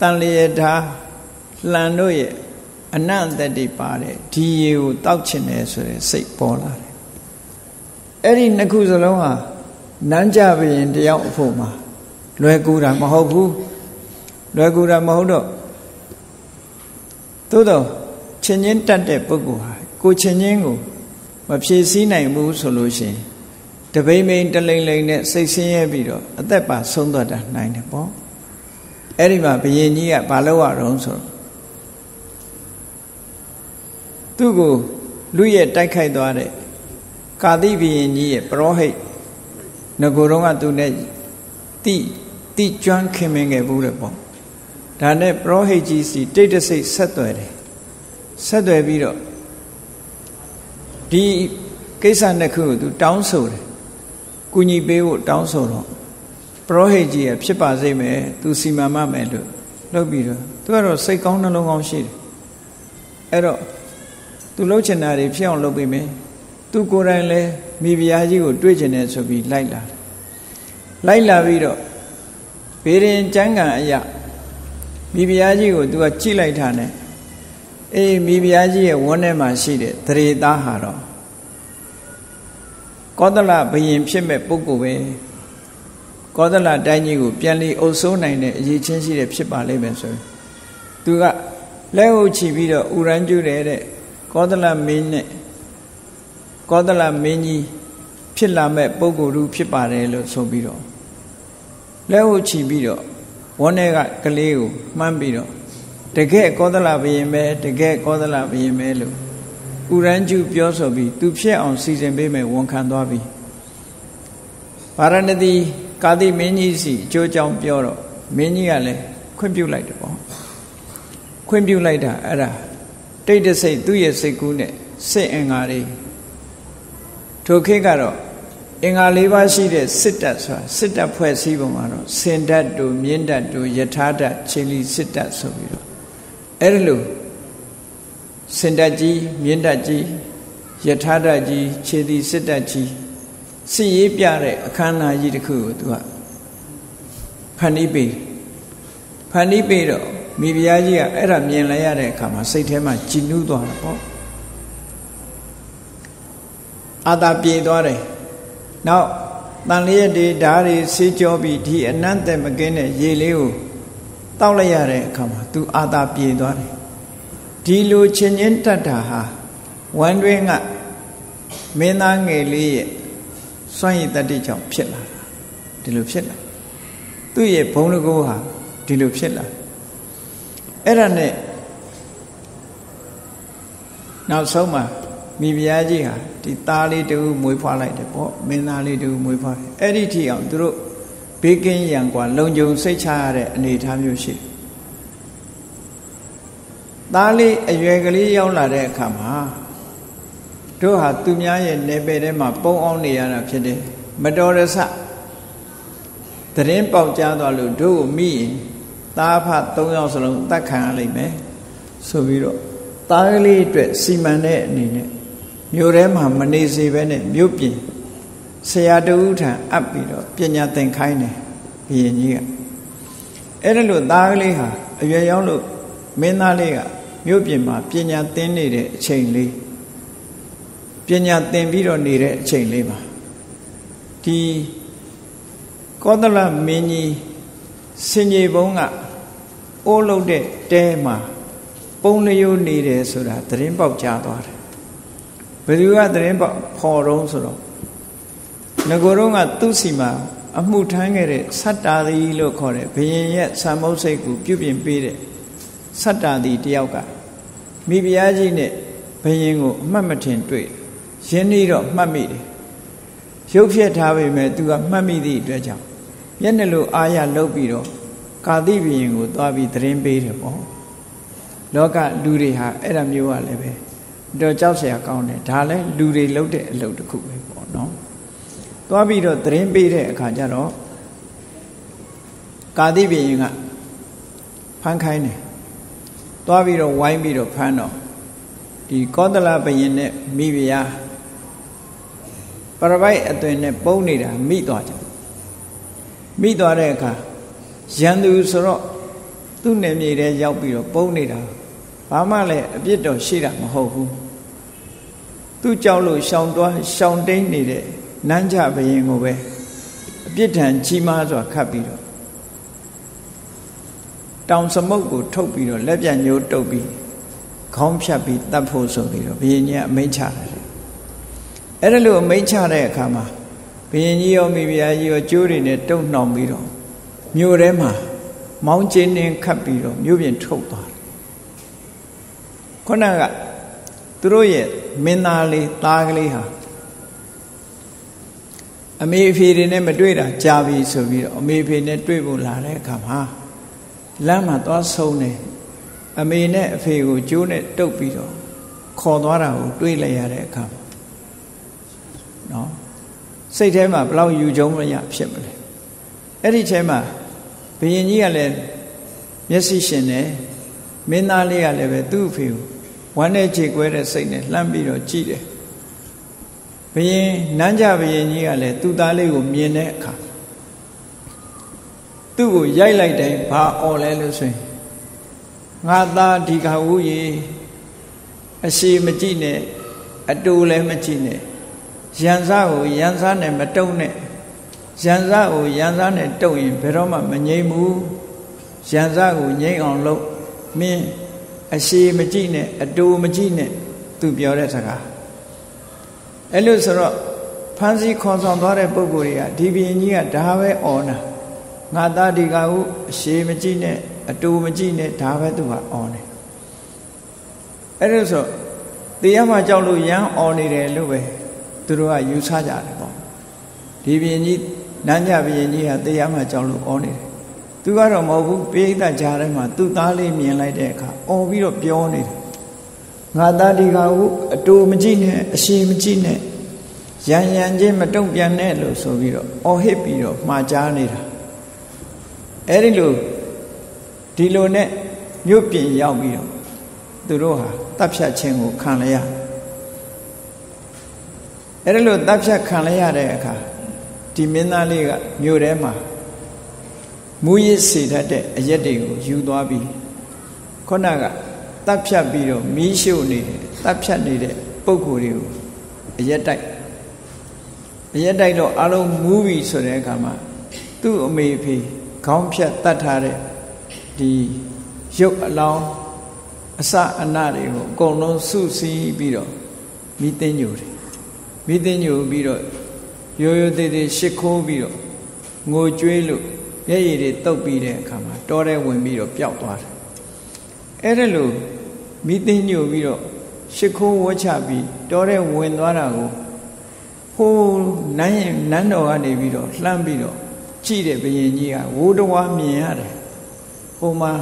တန်လျေဓားလှန်တို့ရဲ့အနန္တတ္တိပါတဲ့ဒီရေကိုတောက်ချင်တယ်ဆိုတဲ့စိတ်ပေါ်လာတယ်အဲ့ဒီနှစ်ခုစလုံးဟာနန်းကြဘရင်တယောက်အဖို့မှာလွယ်ကူတာမဟုတ်ဘူးလွယ်ကူတာမဟုတ်တော့ သို့တော့ချင်းချင်းတတ်တဲ့ပုဂ္ဂိုလ်ဟာကိုချင်းချင်းကိုမဖြည့်ဆည်းနိုင်ဘူးဆိုလို့ရှိရင်တပိမ့်မိန်တလိမ့်လိမ့်နဲ့စိတ်ဆင်းရဲပြီးတော့အသက်ပါဆုံးသွားတာနိုင်တယ်ပေါ့အဲ့ဒီမှာဘယင်ကြီးကဘာလို့ရအောင်ဆိုသူ့ကိုလူရဲ့တိုက်ခိုက်သွားတဲ့ကာတိဘယင်ကြီးရဲ့ပရောဟိတ်ငကိုတော့ကသူနဲ့တိတိကျွမ်းခင်မင်ခဲ့ဘူးတဲ့ပေါ့ ဒါနဲ့ပရောဟိတ်ကြီးစီတိတ်တဆိတ်ဆက်သွယ်တယ်ဆက်သွယ်ပြီးတော့ဒီကိစ္စနှစ်ခုကိုသူတောင်းဆိုတယ်ကုညီပေးဖို့တောင်းဆိုတော့ပရောဟိတ်ကြီးရဖြစ်ပါစေမယ်သူစီမံမမယ်လို့လုပ်ပြီးတော့သူကတော့စိတ်ကောင်းနှလုံးကောင်းရှိတယ်အဲ့တော့သူလှုပ်ချင်တာတွေဖြစ်အောင်လုပ်ပေးမယ်သူကိုယ်တိုင်လည်းမိဖုရားကြီးကိုတွေ့ချင်တယ်ဆိုပြီးလိုက်လာတယ်လိုက်လာပြီးတော့ဘေးရင်ကျမ်းဂန်အရာ မိဖုရားကြီးကိုသူကကြိလိုက်တာနဲ့အေးမိဖုရားကြီးရဲ့ဝန်းထဲမှာရှိတဲ့သရေသားဟာတော့ကောသလဘယင်ဖြစ်မဲ့ပုဂ္ဂိုလ်ပဲကောသလတိုင်းကြီးကိုပြန်လီအုပ်စိုးနိုင်တဲ့အရေးချင်းရှိတဲ့ဖြစ်ပါလိမ့်မယ်ဆိုရင်သူကလက်ဟုတ်ချီပြီးတော့ဥရန်ကျူတယ်တဲ့ကောသလမင်းနဲ့ကောသလမင်းကြီးဖြစ်လာမဲ့ပုဂ္ဂိုလ်လူဖြစ်ပါတယ်လို့ဆိုပြီးတော့လက်ဟုတ်ချီပြီးတော့ ဝန်းထဲကကလေးကိုမှန်းပြီးတော့တကယ်ကောသလဘယင်ပဲတကယ်ကောသလဘယင်ပဲလို့ဥရန်ကျူပြောဆိုပြီးသူဖြစ်အောင်စီစဉ်ပေးမယ်ဝန်ခံသွားပြီဗာရဏသီကာတိမင်းကြီးစီအကျိုးကြောင့်ပြောတော့မင်းကြီးကလည်းခွင့်ပြုလိုက်တယ်ပေါ့ခွင့်ပြုလိုက်တာအဲ့ဒါတိတ်တဆိတ်သူ့ရဲ့စိတ်ကူးနဲ့စိတ်အင်္ဂါတွေထိုခေတ်ကတော့ အင်္ဂါ၄ပါးရှိတဲ့စစ်တပ်ဆိုတာစစ်တပ်ဖွဲ့စည်းပုံမှာတော့စင်တပ်တို့မြင်းတပ်တို့ယထာတပ်ခြေလီစစ်တပ်ဆိုပြီးတော့အဲ့ဒါလို့စင်တပ်ကြီးမြင်းတပ်ကြီးယထာတပ်ကြီးခြေလီစစ်တပ်ကြီးစစ်ရေးပြတဲ့အခမ်းအနားကြီးတစ်ခုကိုသူကဖန်တီးပေးဖန်တီးပေးတော့မိဖုရားကြီးကအဲ့ဒါမြင်လိုက်ရတဲ့အခါမှာစိတ်ထဲမှာကြည်နူးသွားတာပေါ့အာသာပြေသွားတယ် နောက်တန်လျက်တွေဓာတ်တွေဆေးကြောပြီးဒီအနန္တမကင်းတဲ့ရေလေးကိုတောက်လိုက်ရတဲ့အခါမှာ तू အာသာပြေသွားတယ်ဒီလိုချင်းချင်းတတ်တာဟာဝမ်းတွင်းကမင်းသားငယ်လေးရဲ့စွန့်ရည်တတ္တိကြောင့်ဖြစ်လာတာဒီလိုဖြစ်လာသူ့ရဲ့ဘုံတကောဟာဒီလိုဖြစ်လာအဲ့ဒါနဲ့နောက်ဆုံးမှာ မိဖုရားကြီးဟာဒီသားလေးတူမွေးဖွားလိုက်တယ်ပေါ့မင်းသားလေးတူမွေးဖွားတယ်အဲ့ဒီထိအောင်သူတို့ဘေးကင်းရန်กว่าလုံခြုံစိတ်ချရတဲ့အနေအထားမျိုးရှိသားလေးအရွယ်ကလေးရောက်လာတဲ့အခါမှာတို့ဟာသူများရဲ့နေပယ်ထဲမှာပုံအောင်နေရတာဖြစ်တယ်မတော်ရဆသတင်းပေါက်ကြားသွားလို့တို့ကိုမိရင်သားဖ၃ယောက်စလုံးတတ်ခံရလိမ့်မယ်ဆိုပြီးတော့သားကလေးအတွက်စီမံတဲ့အနေနဲ့ မြို့ထဲမှာမနေစေဘဲနဲ့မြို့ပြင်ဆရာတူထံအပ်ပြီးတော့ပညာသင်ခိုင်းတယ်ဘုရင်ကြီးကအဲ့ဒါလို့သားကလေးဟာအရွယ်ရောက်လို့မင်းသားလေးကမြို့ပြင်မှာပညာသင်နေတဲ့အချိန်လေးပညာသင်ပြီးတော့နေတဲ့အချိန်လေးမှာဒီကောသလမင်းကြီးစင်ကြီးဘုံကအိုးလုံးတဲ့တဲမှာပုံလျိုးနေတယ်ဆိုတာသတင်းပေါက်ကြားသွားတယ် ဘယ်သူကသတင်းပေါက်ဖော်တော့ဆိုတော့ငကိုတော့ကသူ့စီမှာအမှုထမ်းခဲ့တဲ့စတ္တာသီလို့ခေါ်တဲ့ဘယင်ရဲ့သံမုတ်စိတ်ကိုပြုပြင်ပေးတဲ့စတ္တာသီတယောက်ကမိဖုရားကြီးနဲ့ဘယင်ကိုအမှတ်မထင်တွေ့ရင်းနှီးတော့မှတ်မိတယ်ရုပ်ဖြစ်ထားပေမဲ့သူကမှတ်မိသည့်အတွက်ကြောင့်မျက်နှာလိုအာရလုတ်ပြီးတော့ကာတိဘယင်ကိုသွားပြီးသတင်းပေးတယ်ပေါ့လောကလူတွေဟာအဲ့ဒါမျိုးကလည်းပဲ တော့ကြောက်เสียကောင်းတယ်ဒါလည်းလူတွေလုပ်တဲ့အလုပ်တစ်ခုပဲပေါ့နော်သွားပြီးတော့သတင်းပေးတဲ့အခါကျတော့ကာတိဘယင်ကဖမ်းခိုင်းတယ်သွားပြီးတော့ဝိုင်းပြီးတော့ဖမ်းတော့ဒီကောသလဘယင်နဲ့မိဖုရားပရပိုက်အသွင်နဲ့ပုံနေတာမိသွားကြမိသွားတဲ့အခါရန်သူဆိုတော့သူ့နေမြေထဲရောက်ပြီးတော့ပုံနေတာ ဘာမှလည်းအပြစ်တော်ရှိတာမဟုတ်ဘူးသူ့ကြောက်လို့ရှောင်သွားရှောင်တိန်နေတဲ့နန်းကြဘယင်ကိုပဲအပြစ်ဒဏ်ကြီးမားစွာခတ်ပြီးတော့တောင်စမုတ်ကိုထုတ်ပြီးတော့လက်ပြန်ညှိုးတုပ်ပြီးခေါင်းဖြတ်ပြီးတတ်ဖို့ဆိုပြီးတော့ဘုရင်ကြီးကအမိန့်ချတယ်အဲ့ဒါလို့အမိန့်ချတဲ့အခါမှာဘုရင်ကြီးရောမိဖုရားကြီးရောကျိုးတွေနဲ့တုံနှောင်ပြီးတော့မြို့ထဲမှာမောင်းကျင်းနှင်းခတ်ပြီးတော့မြို့ပြင်ထုတ်သွားတယ် ခုနကသူတို့ရဲ့မင်းသားလေးသားကလေးဟာအမေအဖေတွေနဲ့မတွေ့တာကြာပြီဆိုပြီးတော့အမေအဖေနဲ့တွေ့ဖို့လာတဲ့အခါမှာလမ်းမှာသွားဆုံးတယ်အမေနဲ့အဖေကိုကျိုးနဲ့တုပ်ပြီးတော့ခေါ်သွားတာကိုတွေးလိုက်ရတဲ့အခါနော်စိတ်ထဲမှာဘလောက်ယူကြုံမရဖြစ်မလဲအဲ့ဒီထဲမှာဘုရင်ကြီးကလည်းမျက်စိရှင်တယ်မင်းသားလေးကလည်းပဲသူ့အဖေကို ဝမ်းနဲ့ခြေကွဲတဲ့စိတ်နဲ့လှမ်းပြီးတော့ကြည့်တယ်ဘုရင်နန်းကြဘုရင်ကြီးကလည်းသူ့သားလေးကိုမြင်တဲ့အခါသူ့ကိုရိုက်လိုက်တယ်ဘာអော်လဲလို့ဆိုရင်ငါသားဒီကဝူရေအရှိမကြည့်နဲ့အတူလည်းမကြည့်နဲ့ရန်စားကိုရန်စားနဲ့မတုံနဲ့ရန်စားကိုရန်စားနဲ့တုံရင်ဘယ်တော့မှမငြိမ့်ဘူးရန်စားကိုငြိမ့်အောင်လုပ်မင်း အရှိမကြည့်နဲ့အတူမကြည့်နဲ့သူပြောတဲ့စကားအဲ့လို့ဆိုတော့ဖန်စီခေါ်ဆောင်သွားတဲ့ပုဂ္ဂိုလ်တွေကဒီဘရင်ကြီးကဒါပဲအော်နာငါသားဒီကဟုအရှိမကြည့်နဲ့အတူမကြည့်နဲ့ဒါပဲသူကအော်နေအဲ့လို့ဆိုတရားမှကြောက်လို့ရမ်းအော်နေတယ်လို့ပဲသူတို့ကယူဆကြတယ်ပေါ့ဒီဘရင်ကြီးနန်းညဘရင်ကြီးကတရားမှကြောက်လို့အော်နေတယ် သူကတော့မဟုတ်ဘူးပိဋကကြားထဲမှာသူ့သားလေးမြင်လိုက်တဲ့အခါအော်ပြီးတော့ပြောနေတယ်ငါသားဒီကဟုအတူမကြည့်နဲ့အရှိမကြည့်နဲ့ရန်ရန်ချင်းမတုံ့ပြန်နဲ့လို့ဆိုပြီးတော့အော်ဟစ်ပြီးတော့မှားကြားနေတာအဲ့ဒီလိုဒီလိုနဲ့မြို့ပြင်ရောက်ပြီးတော့သူတို့ဟာတပ်ဖြတ်ခြင်းကိုခံရရအဲ့ဒီလိုတပ်ဖြတ်ခံရရတဲ့အခါဒီမင်းသားလေးကမြို့ထဲမှာ မူရစ်စေတတ်တဲ့အရက်တွေကိုယူသွားပြီးခုနကတပ်ဖြတ်ပြီးတော့မီးရှို့နေတယ်တပ်ဖြတ်နေတဲ့ပုံကိုယ်တွေကိုအရက်တိုက်အရက်တိုက်တော့အလုံးမူးပြီဆိုတဲ့အခါမှာသူ့အမေဖေခေါင်းဖြတ်တတ်ထားတဲ့ဒီရုပ်အလောင်းအစအနတွေကိုအကုန်လုံးစုစည်းပြီးတော့မိသိညိုတယ်မိသိညိုပြီးတော့ရိုးရိုးသေးသေးရှ िख ိုးပြီးတော့ငိုကြွေးလို့ မျက်ရည်တွေတုပ်ပြီးတဲ့အခါမှာတောထဲဝင်ပြီးတော့ပျောက်သွားတယ်အဲ့ဒါလို့မိသိညိုပြီးတော့ရှ िख ိုးဝှချပြီးတောထဲဝင်သွားတာကိုဟိုးနန်းရင်နန်းတော်ကနေပြီးတော့လှမ်းပြီးတော့ကြည့်တဲ့ဘယင်ကြီးကဝိုးတဝါမြင်ရတယ်ဟိုမှာ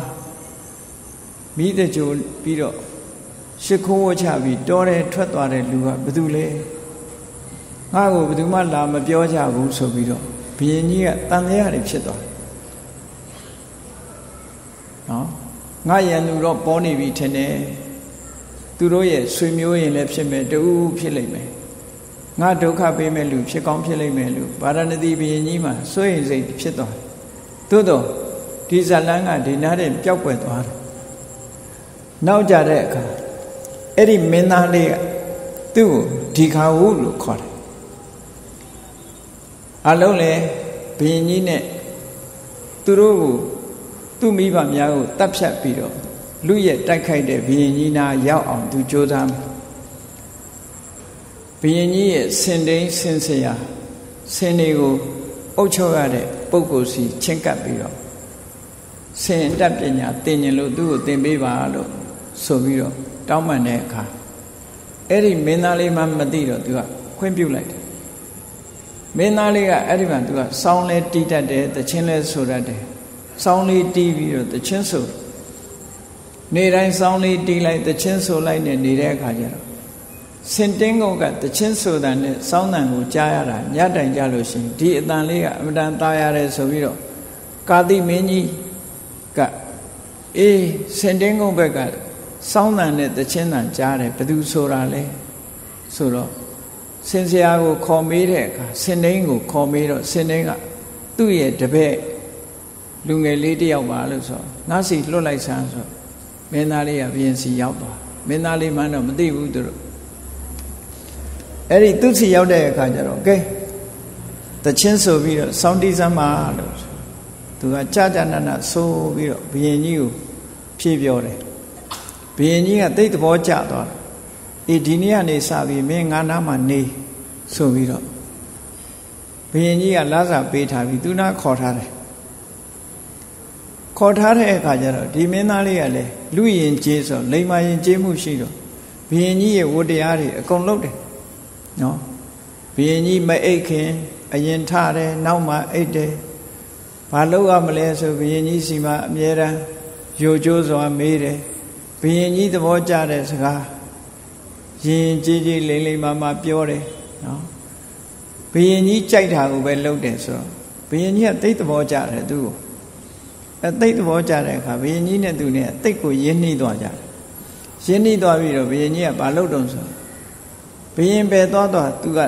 မိတကြိုပြီးတော့ရှ िख ိုးဝှချပြီးတောထဲထွက်သွားတဲ့လူကဘယ်သူလဲငါ့ကိုဘယ်သူမှလာမပြောကြဘူးဆိုပြီးတော့ဘုရင်ကြီးကတန်တရားတွေဖြစ်သွားနော် ငါရန်သူတော့ပေါ်နေပြီထင်တယ်သူတို့ရဲ့ဆွေမျိုးရင်လည်းဖြစ်မယ်တူဖြစ်လိမ့်မယ်ငါဒုက္ခပေးမဲ့လူဖြစ်ကောင်းဖြစ်လိမ့်မယ်လို့ဗာရဏသီဘုရင်ကြီးမှာစိုးရိမ်စိတ်ဖြစ်သွားသို့တော့ဒီဇလန်းကဒီနားတဲ့ပျောက်ကွယ်သွားတယ်နောက်ကြတဲ့အခါအဲ့ဒီမင်းသားလေးကသူ့ကိုဒီခါဟုလို့ခေါ်တယ်အလုံးလေဘုရင်ကြီးနဲ့သူတို့ကို သူ့မိဘများကိုတတ်ဖြတ်ပြီးတော့လူရဲ့တိုက်ခိုက်တဲ့ဘုရင်ကြီးနာရောက်အောင်သူကြိုးစားမယ်ဘုရင်ကြီးရဲ့စင်တိန်စင်စရာစင်တွေကိုအုပ်ချုပ်ရတဲ့ပုဂ္ဂိုလ်စီချင်းကပ်ပြီးတော့စင်တတ်ပညာသင်ញင်လို့သူ့ကိုသင်ပေးပါလို့ဆိုပြီးတော့တောင်းပန်တဲ့အခါအဲ့ဒီမင်းသားလေးမှမသိတော့သူကခွင့်ပြုလိုက်တယ်မင်းသားလေးကအဲ့ဒီမှာသူကစောင်းလဲတီးတတ်တယ်တချင်းလဲဆိုတတ်တယ် စောင်းလေးတီးပြီးတော့တချင်းဆိုနေတိုင်းစောင်းလေးတီးလိုက်တချင်းဆိုလိုက်နဲ့နေတဲ့အခါကျတော့စင်တင်းကုတ်ကတချင်းဆိုတာနဲ့စောင်းတန်ကိုကြားရတာညတိုင်ကြလို့ရှိရင်ဒီအတန်လေးကအမတန်သားရတယ်ဆိုပြီးတော့ကာတိမင်းကြီးကအေးစင်တင်းကုတ်ဘက်ကစောင်းတန်နဲ့တချင်းတန်ကြားတယ်ဘယ်သူဆိုတာလဲဆိုတော့စင်စရာကိုခေါ်မေးတဲ့အခါစင်နှိန်းကိုခေါ်မေးတော့စင်နှိန်းကသူ့ရဲ့တပည့် လူငယ်လေးတယောက်ပါလို့ဆိုငါစီလွတ်လိုက်ဆန်းဆိုမင်းသားလေးကဘယင်စီရောက်သွားမင်းသားလေးမှန်းတော့မသိဘူးသူတို့အဲ့ဒီသူစီရောက်တဲ့အခါကျတော့ကဲတချင်းဆိုပြီးတော့စောင်းတီးစမ်းပါလို့သူကကြာကြာနာနာဆိုပြီးတော့ဘယင်ကြီးကိုဖြည့်ပြောတယ်ဘုရင်ကြီးကသိသဘောကျသွားတယ်အေးဒီနေ့ကနေစပြီးမင်းငါနာမှာနေဆိုပြီးတော့ဘုရင်ကြီးကလာစာပေးထားပြီးသူနာခေါ်ထားတယ် ခေါ်ထားတဲ့အခါကျတော့ဒီမင်းသားလေးကလည်းလူရင်ကျေးဆိုလိမ္မာရင်ကျေးမှုရှိတော့ဘုရင်ကြီးရဲ့ဝတ္တရားတွေအကုန်လုပ်တယ်နော်ဘုရင်ကြီးမအိတ်ခင်အရင်ထတယ်နောက်မှအိတ်တယ်ဘာလုပ်ရမလဲဆိုဘုရင်ကြီးစီမှာအမြဲတမ်းယိုကျိုးစွာမေးတယ်ဘုရင်ကြီးသဘောကျတဲ့စကားရင်ကြီးကြီးလိမ့်လိမ့်မာမာပြောတယ်နော်ဘုရင်ကြီးကြိုက်တာကိုပဲလုပ်တယ်ဆိုတော့ဘုရင်ကြီးကသိသဘောကျတယ်သူ့ကို အဲသိသဘောကျတဲ့အခါဘုရင်ကြီးနဲ့သူနဲ့သိကိုရင်းနှီးသွားကြတယ်ရင်းနှီးသွားပြီးတော့ဘုရင်ကြီးကဘာလုပ်တုံးဆိုဘုရင်ပဲသွားသွားသူက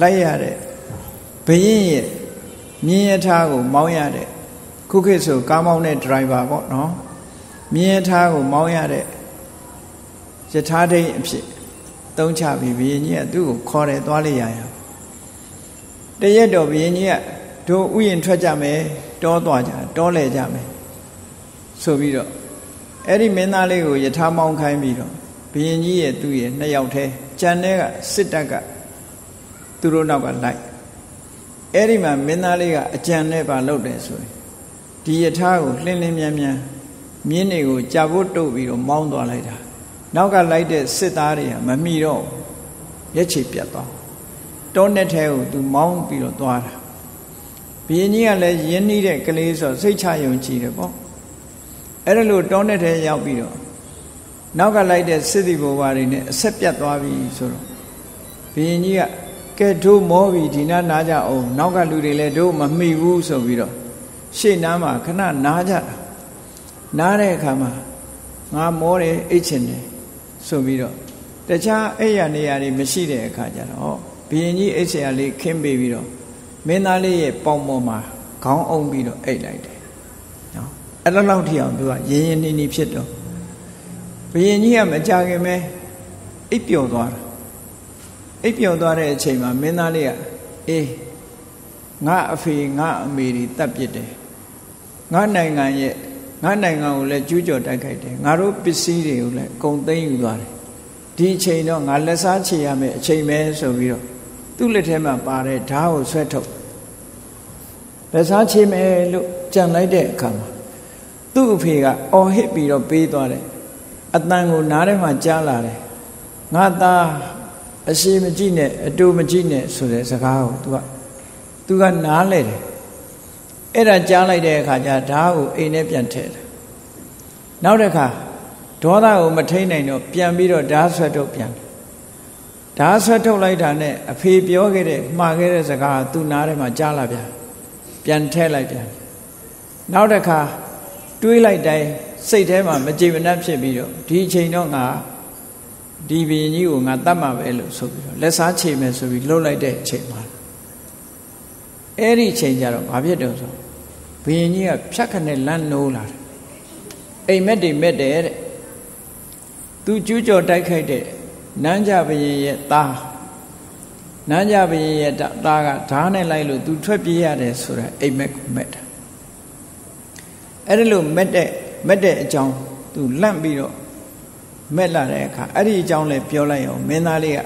လိုက်ရတဲ့ဘုရင်ရဲ့မြင်းရထားကိုမောင်းရတဲ့ခုခေတ်ဆိုကားမောင်းတဲ့ဒရိုင်ဘာပေါ့နော်မြင်းရထားကိုမောင်းရတဲ့ယထာဒိတ်အဖြစ်သုံးချပြီးဘုရင်ကြီးကသူ့ကိုခေါ်တယ်သွားလိုက်ရရတရက်တော့ဘုရင်ကြီးကတို့ဥယျင်ထွက်ကြမယ် တောသွားကြတောလဲကြမယ်ဆိုပြီးတော့အဲ့ဒီမင်းသားလေးကိုယထာမောင်းခိုင်းပြီးတော့ဘုရင်ကြီးရဲ့သူ့ရဲ့နှစ်ယောက်တည်းကြံတဲ့ကစစ်တပ်ကသူတို့နောက်ကလိုက်အဲ့ဒီမှာမင်းသားလေးကအကြံနဲ့ပါလုပ်တယ်ဆိုရင်ဒီယထာကိုလှင်းလင်းမြန်းမြန်းမြင်းတွေကိုကြာဖို့တုတ်ပြီးတော့မောင်းသွားလိုက်တာနောက်ကလိုက်တဲ့စစ်သားတွေကမမီတော့ရက်ချေပြတ်သွားတောနဲ့ထဲကိုသူမောင်းပြီးတော့သွားတာ ဘုရင်ကြီးကလည်းရင်းနှီးတဲ့ကလေးဆိုစိတ်ချယုံကြည်တယ်ပေါ့အဲ့ဒါလို့တောနဲ့ထဲရောက်ပြီးတော့နောက်ကလိုက်တဲ့စစ်သည်ဘဝတွေနဲ့အဆက်ပြတ်သွားပြီဆိုတော့ဘုရင်ကြီးကကဲတို့မောပြီဒီနာနာကြအောင်နောက်ကလူတွေလည်းတို့မမိဘူးဆိုပြီးတော့ရှေ့နားမှာခဏနားကြတာနားတဲ့အခါမှာငါမောတယ်အိတ်ချင်တယ်ဆိုပြီးတော့တခြားအဲ့ရနေရာတွေမရှိတဲ့အခါကျတော့ဘုရင်ကြီးအိတ်ဆရာလေးခင်းပေးပြီးတော့ မင်းသားလေးရဲ့ပေါင်ပေါ်မှာခေါင်းအုံပြီးတော့အိတ်လိုက်တယ်နော်အဲ့လောက်လောက်ထိအောင်သူကရင်းရင်းနှီးနှီးဖြစ်တော့ဘုရင်ကြီးကမကြခင်ပဲအိပ်ပျော်သွားတာအိပ်ပျော်သွားတဲ့အချိန်မှာမင်းသားလေးကအေးငါအဖေငါအမေတွေတတ်ပစ်တယ်ငါနိုင်ငံရဲ့ငါနိုင်ငံကိုလည်းကျူးကျော်တိုက်ခိုက်တယ်ငါတို့ပစ္စည်းတွေကိုလည်းအကုန်သိမ်းယူသွားတယ်ဒီအချိန်တော့ငါလက်စားချေရမယ်အချိန်ပဲဆိုပြီးတော့ သူ့လက်ထဲမှာပါတဲ့ဓာတ်ကိုဆွဲထုတ်လက်စားချေမယ်လို့ကြံလိုက်တဲ့အခါမှာသူ့အဖေကအော်ဟစ်ပြီးတော့ပေးသွားတယ်အတန်ကိုနားထဲမှာကြားလာတယ်ငါသားအရှိမကြည့်နဲ့အတူမကြည့်နဲ့ဆိုတဲ့စကားကို तू က तू ကနားလဲတယ်အဲ့ဒါကြားလိုက်တဲ့အခါကျဓာတ်ကိုအိမ်ထဲပြန်ထည့်တယ်နောက်တစ်ခါဒေါသကိုမထိန်နိုင်တော့ပြန်ပြီးတော့ဓာတ်ဆွဲထုတ်ပြန် ဓာတ်ဆွဲထုတ်လိုက်တာနဲ့အဖေပြောခဲ့တဲ့မှားခဲ့တဲ့စကားသူ့နားထဲမှာကြားလာပြန်ပြန်ထည့်လိုက်ပြန်နောက်တစ်ခါတွေးလိုက်တိုင်းစိတ်ထဲမှာမကြည်မနှက်ဖြစ်ပြီးတော့ဒီအချိန်တော့ငါဒီဘရင်ကြီးကိုငါတတ်မှာပဲလို့ဆိုပြီးတော့လက်စားချိန်မယ်ဆိုပြီးလှုပ်လိုက်တဲ့အချိန်မှာအဲ့ဒီအချိန်ကျတော့ဘာဖြစ်တယ်ဆိုဘရင်ကြီးကဖြတ်ခနဲ့လမ်းနိုးလာတယ်အိမ်မက်တွေမက်တယ်တဲ့သူကျူးကျော်တိုက်ခိုက်တဲ့ နန်းကြဘရင်ရဲ့သားနန်းကြဘရင်ရဲ့သားကဓားနဲ့လိုက်လို့သူထွက်ပြေးရတယ်ဆိုတာအိမ်မက်ကိုမက်တာအဲ့ဒါလို့မက်တဲ့မက်တဲ့အကြောင်းသူလန့်ပြီးတော့မက်လာတဲ့အခါအဲ့ဒီအကြောင်းလည်းပြောလိုက်အောင်မင်းသားလေးက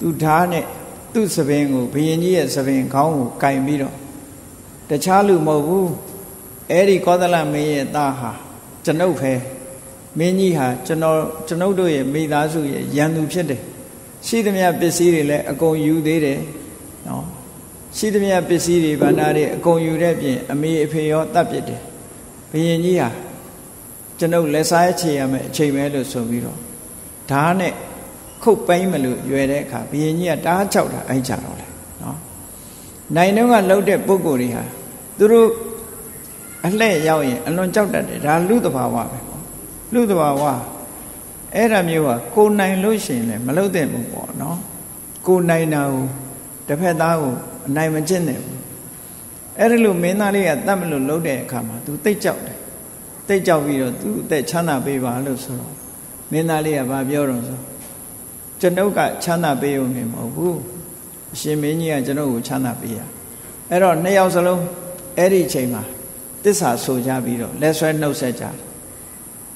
သူဓားနဲ့သူ့သပင်ကိုဘုရင်ကြီးရဲ့သပင်ခေါင်းကိုကင်ပြီးတော့တခြားလူမဟုတ်ဘူးအဲ့ဒီကောသလမင်းရဲ့သားဟာကျွန်ုပ်ပဲ မင်းကြီးဟာကျွန်တော်ကျွန်ုပ်တို့ရဲ့မိသားစုရဲ့ရန်သူဖြစ်တယ်ရှိသမျှပစ္စည်းတွေလည်းအကုန်ယူသေးတယ်နော်ရှိသမျှပစ္စည်းတွေဗန္ဒာတွေအကုန်ယူတဲ့ပြင်အမေအဖေရောတတ်ပြစ်တယ်ဘုရင်ကြီးဟာကျွန်ုပ်လက်စားချေရမယ်အချိန်ပဲလို့ဆိုပြီးတော့ဓာတ်နဲ့ခုတ်ပိုင်းမလို့ရွယ်တဲ့အခါဘုရင်ကြီးကတားချောက်တာအဲ့ကြတော့လေနော်နိုင်တော့ကလှုပ်တဲ့ပုံကိုယ်တွေဟာသူတို့အလှဲ့ရောက်ရင်အလွန်ကြောက်တတ်တယ်ဒါလူတဘာဝပဲပေါ့ လူတဘာဝအဲ့ဒါမျိုးကကိုနိုင်လို့ရှိရင်လည်းမလုပ်တဲ့ဘူးပေါ့နော်ကိုနိုင်တာကိုတစ်ဖက်သားကိုအနိုင်မကျင့်နဲ့ဘူးအဲ့ဒါလို့မင်းသားလေးကတတ်မလို့လှုပ်တဲ့အခါမှာ तू တိတ်ကြောက်တယ်တိတ်ကြောက်ပြီးတော့ तू အသက်ချမ်းသာပေးပါလို့ဆိုတော့မင်းသားလေးကဘာပြောတော့ဆိုကျွန်ုပ်ကချမ်းသာပေးုံနေမဟုတ်ဘူးအရှင်မင်းကြီးကကျွန်ုပ်ကိုချမ်းသာပေးရအဲ့တော့နှစ်ယောက်စလုံးအဲ့ဒီအချိန်မှာတစ္ဆာဆိုကြပြီးတော့လက်ဆွဲနှုတ်ဆက်ကြတယ်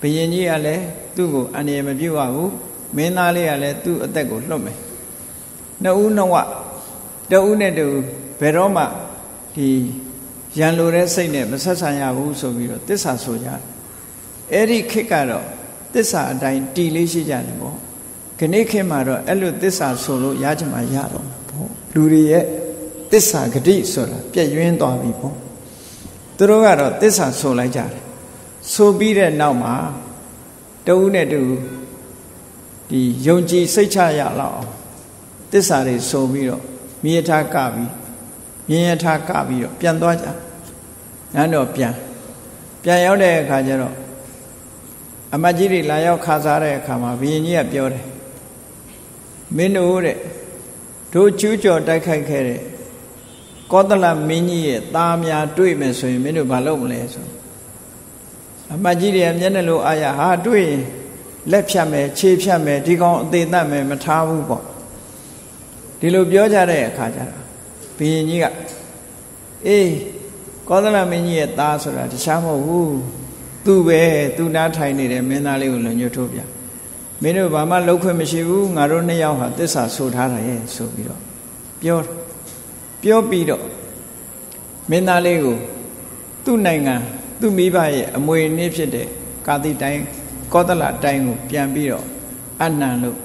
ဘဘယင်ကြီးကလည်းသူ့ကိုအန္တရာယ်မပြုတ်ရဘူးမင်းသားလေးကလည်းသူ့အသက်ကိုလွတ်မယ်နှစ်ဦးနှစ်ဝတဦးနဲ့တူဘယ်တော့မှဒီရန်လိုတဲ့စိတ်နဲ့မဆက်ဆံရဘူးဆိုပြီးတော့တစ္ဆာဆိုကြတယ်အဲ့ဒီခေတ်ကတော့တစ္ဆာအတိုင်းတီလေးရှိကြတယ်ပေါ့ခဏခေတ်မှာတော့အဲ့လိုတစ္ဆာဆိုလို့ရချင်မှရတော့ပေါ့လူတွေရဲ့တစ္ဆာဂတိဆိုတာပြည့်ရင်းသွားပြီပေါ့သူတို့ကတော့တစ္ဆာဆိုလိုက်ကြတယ် ဆိုပြီးတဲ့နောက်မှာတဦးနဲ့တူဒီယုံကြည်စိတ်ချရလောက်အောင်တစ္ဆာတွေဆိုပြီးတော့မြေထားကပြီးမြင်းရထားကပြီးတော့ပြန်သွားကြနန်းတော်ပြန်ပြန်ရောက်တဲ့အခါကျတော့အမကြီးတွေလာရောက်ခါစားတဲ့အခါမှာဘုရင်ကြီးကပြောတယ်မင်းတို့တဲ့တို့ကျူးကျော်တိုက်ခိုက်ခဲ့တဲ့ကောသလမင်းကြီးရဲ့သားများတွေ့မယ်ဆိုရင်မင်းတို့ဘာလုပ်မလဲဆို အမကြီးတွေကမျက်နှာလိုအာရဟာတွေ့ရင်လက်ဖြတ်မယ်ခြေဖြတ်မယ်ဒီကောင်အသေးသက်မယ်မထားဘူးပေါ့ဒီလိုပြောကြတဲ့အခါကျတော့ဘုရင်ကြီးကအေးကောသလမင်းကြီးရဲ့သားဆိုတာတခြားမဟုတ်ဘူးသူ့ပဲသူနားထိုင်နေတဲ့မင်းသားလေးကိုလွန်ညွတ်ထုတ်ပြမင်းတို့ဘာမှလောက်ခွင့်မရှိဘူးငါတို့နှစ်ယောက်ဟာတစ္ဆာဆိုထားတာရဲ့ဆိုပြီးတော့ပြောပြောပြီးတော့မင်းသားလေးကိုသူ့နိုင်ငံ သူ့မိဘရဲ့အမွေနည်းဖြစ်တဲ့ကာတိတိုင်းကောသလတိုင်းကိုပြန်ပြီးတော့အနံလို့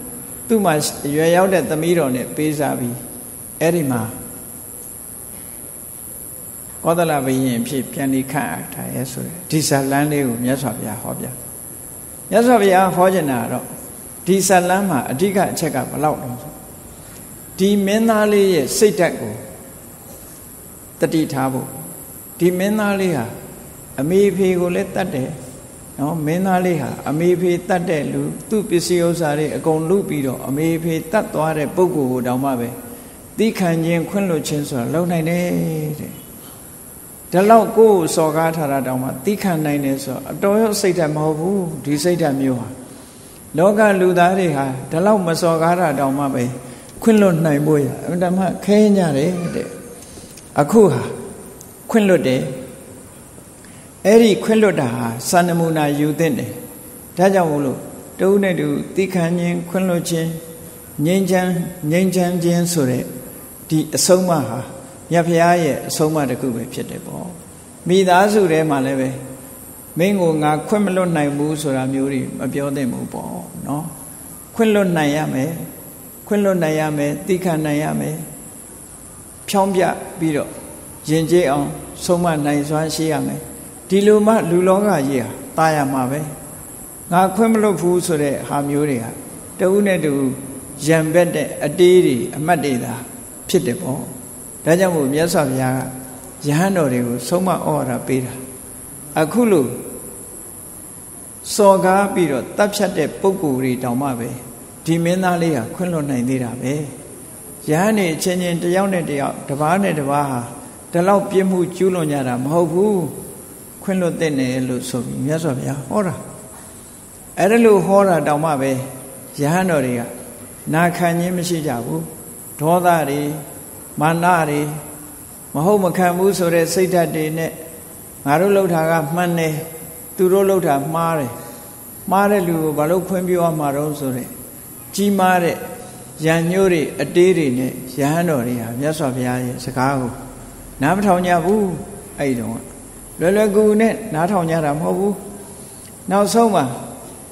သူ့မှာရွယ်ရောက်တဲ့သမီးတော်နဲ့ပေးစားပြီးအဲ့ဒီမှာကောသလဘယင်ဖြစ်ပြန်ဒီခန့်အပ်ထားရဲဆိုရယ်ဒီဇလန်းလေးကိုမြတ်စွာဘုရားဟောပြမြတ်စွာဘုရားဟောကျင်တာတော့ဒီဇလန်းမှာအဓိကအချက်ကဘလောက်တော့ဆိုဒီမင်းသားလေးရဲ့စိတ်ဓာတ်ကိုတတိထားဖို့ဒီမင်းသားလေးဟာ အမေဖေကိုလည်းတတ်တယ်နော်မင်းသားလေးဟာအမေဖေတတ်တဲ့လူသူ့ပစ္စည်းဥစ္စာတွေအကုန်လုပြီးတော့အမေဖေတတ်သွားတဲ့ပုဂ္ဂိုလ်ကိုတောင်မှပဲသီးခံခြင်းခွင့်လွှတ်ခြင်းဆိုတာလုံနိုင်တယ်တဲ့ဒါလောက်ကိုယ်စော်ကားထားတာတောင်မှသီးခံနိုင်တယ်ဆိုအတော်ရောစိတ်ဓာတ်မဟုတ်ဘူးဒီစိတ်ဓာတ်မျိုးဟာလောကလူသားတွေဟာဒါလောက်မစော်ကားတာတောင်မှပဲခွင့်လွတ်နိုင်ဖို့ရအမှန်မှခဲကြတယ်တဲ့အခုဟာခွင့်လွတ်တယ် အဲ့ဒီခွင့်လွတ်တာဟာစံနမူနာယူသင့်တယ်ဒါကြောင့်မို့လို့တဦးနဲ့တူတိခဏ်ချင်းခွင့်လွတ်ခြင်းငြိမ်းချမ်းငြိမ်းချမ်းခြင်းဆိုတဲ့ဒီအဆုံးအမဟာမြတ်ဖရာရဲ့အဆုံးအမတစ်ခုပဲဖြစ်တယ်ပေါ့မိသားစုထဲမှာလည်းပဲမင်းကိုငါခွင့်မလွတ်နိုင်ဘူးဆိုတာမျိုးတွေမပြောသင့်ဘူးပေါ့နော်ခွင့်လွတ်နိုင်ရမယ်ခွင့်လွတ်နိုင်ရမယ်တိခဏ်နိုင်ရမယ်ဖြောင်းပြပြီးတော့ယဉ်ကျေးအောင်ဆုံးမနိုင်စွမ်းရှိရမယ် ဒီလိုမှလူလောကကြီးဟာตายရမှာပဲငါခွင့်မလွတ်ဘူးဆိုတဲ့ဟာမျိုးတွေကတဦးနဲ့တူရံဘက်တဲ့အတေးတွေအမတ်တွေသာဖြစ်တယ်ပေါ့ဒါကြောင့်မို့မြတ်စွာဘုရားကယဟန်တော်တွေကိုဆုံးမဩဝါဒပေးတာအခုလို့စော်ကားပြီးတော့တပ်ဖြတ်တဲ့ပုံကိုယ်တွေတောင်မှပဲဒီမင်းသားလေးဟာခွင့်လွတ်နိုင်သေးတာပဲယဟန်နေချင်းချင်းတယောက်နဲ့တယောက်တစ်ပါးနဲ့တစ်ပါးဟာဒီလောက်ပြစ်မှုကျူးလွန်ကြတာမဟုတ်ဘူး ခွင့်လွတ်တဲ့နယ်လို့ဆိုပြီးမြတ်စွာဘုရားဟောတာအဲ့ဒါလို့ဟောတာတောင်မှပဲယဟန်တော်တွေကနာခံခြင်းမရှိကြဘူးဒေါသတွေမာနတွေမဟုတ်မခံဘူးဆိုတဲ့စိတ်ဓာတ်တွေနဲ့ငါတို့လှုပ်တာကမှန်တယ်သူတို့လှုပ်တာမှားတယ်မှားတဲ့လူကိုဘာလို့ခွင့်ပြုရမှာတော့ဆိုတဲ့ကြီးမားတဲ့ရံညိုးတွေအတေးတွေနဲ့ရဟန်းတော်တွေဟာမြတ်စွာဘုရားရဲ့စကားကိုနားမထောင်ကြဘူးအဲ့ဒီတော့ လွယ်လွယ်ကူကူနဲ့နားထောင်ကြတာမဟုတ်ဘူးနောက်ဆုံးမှာ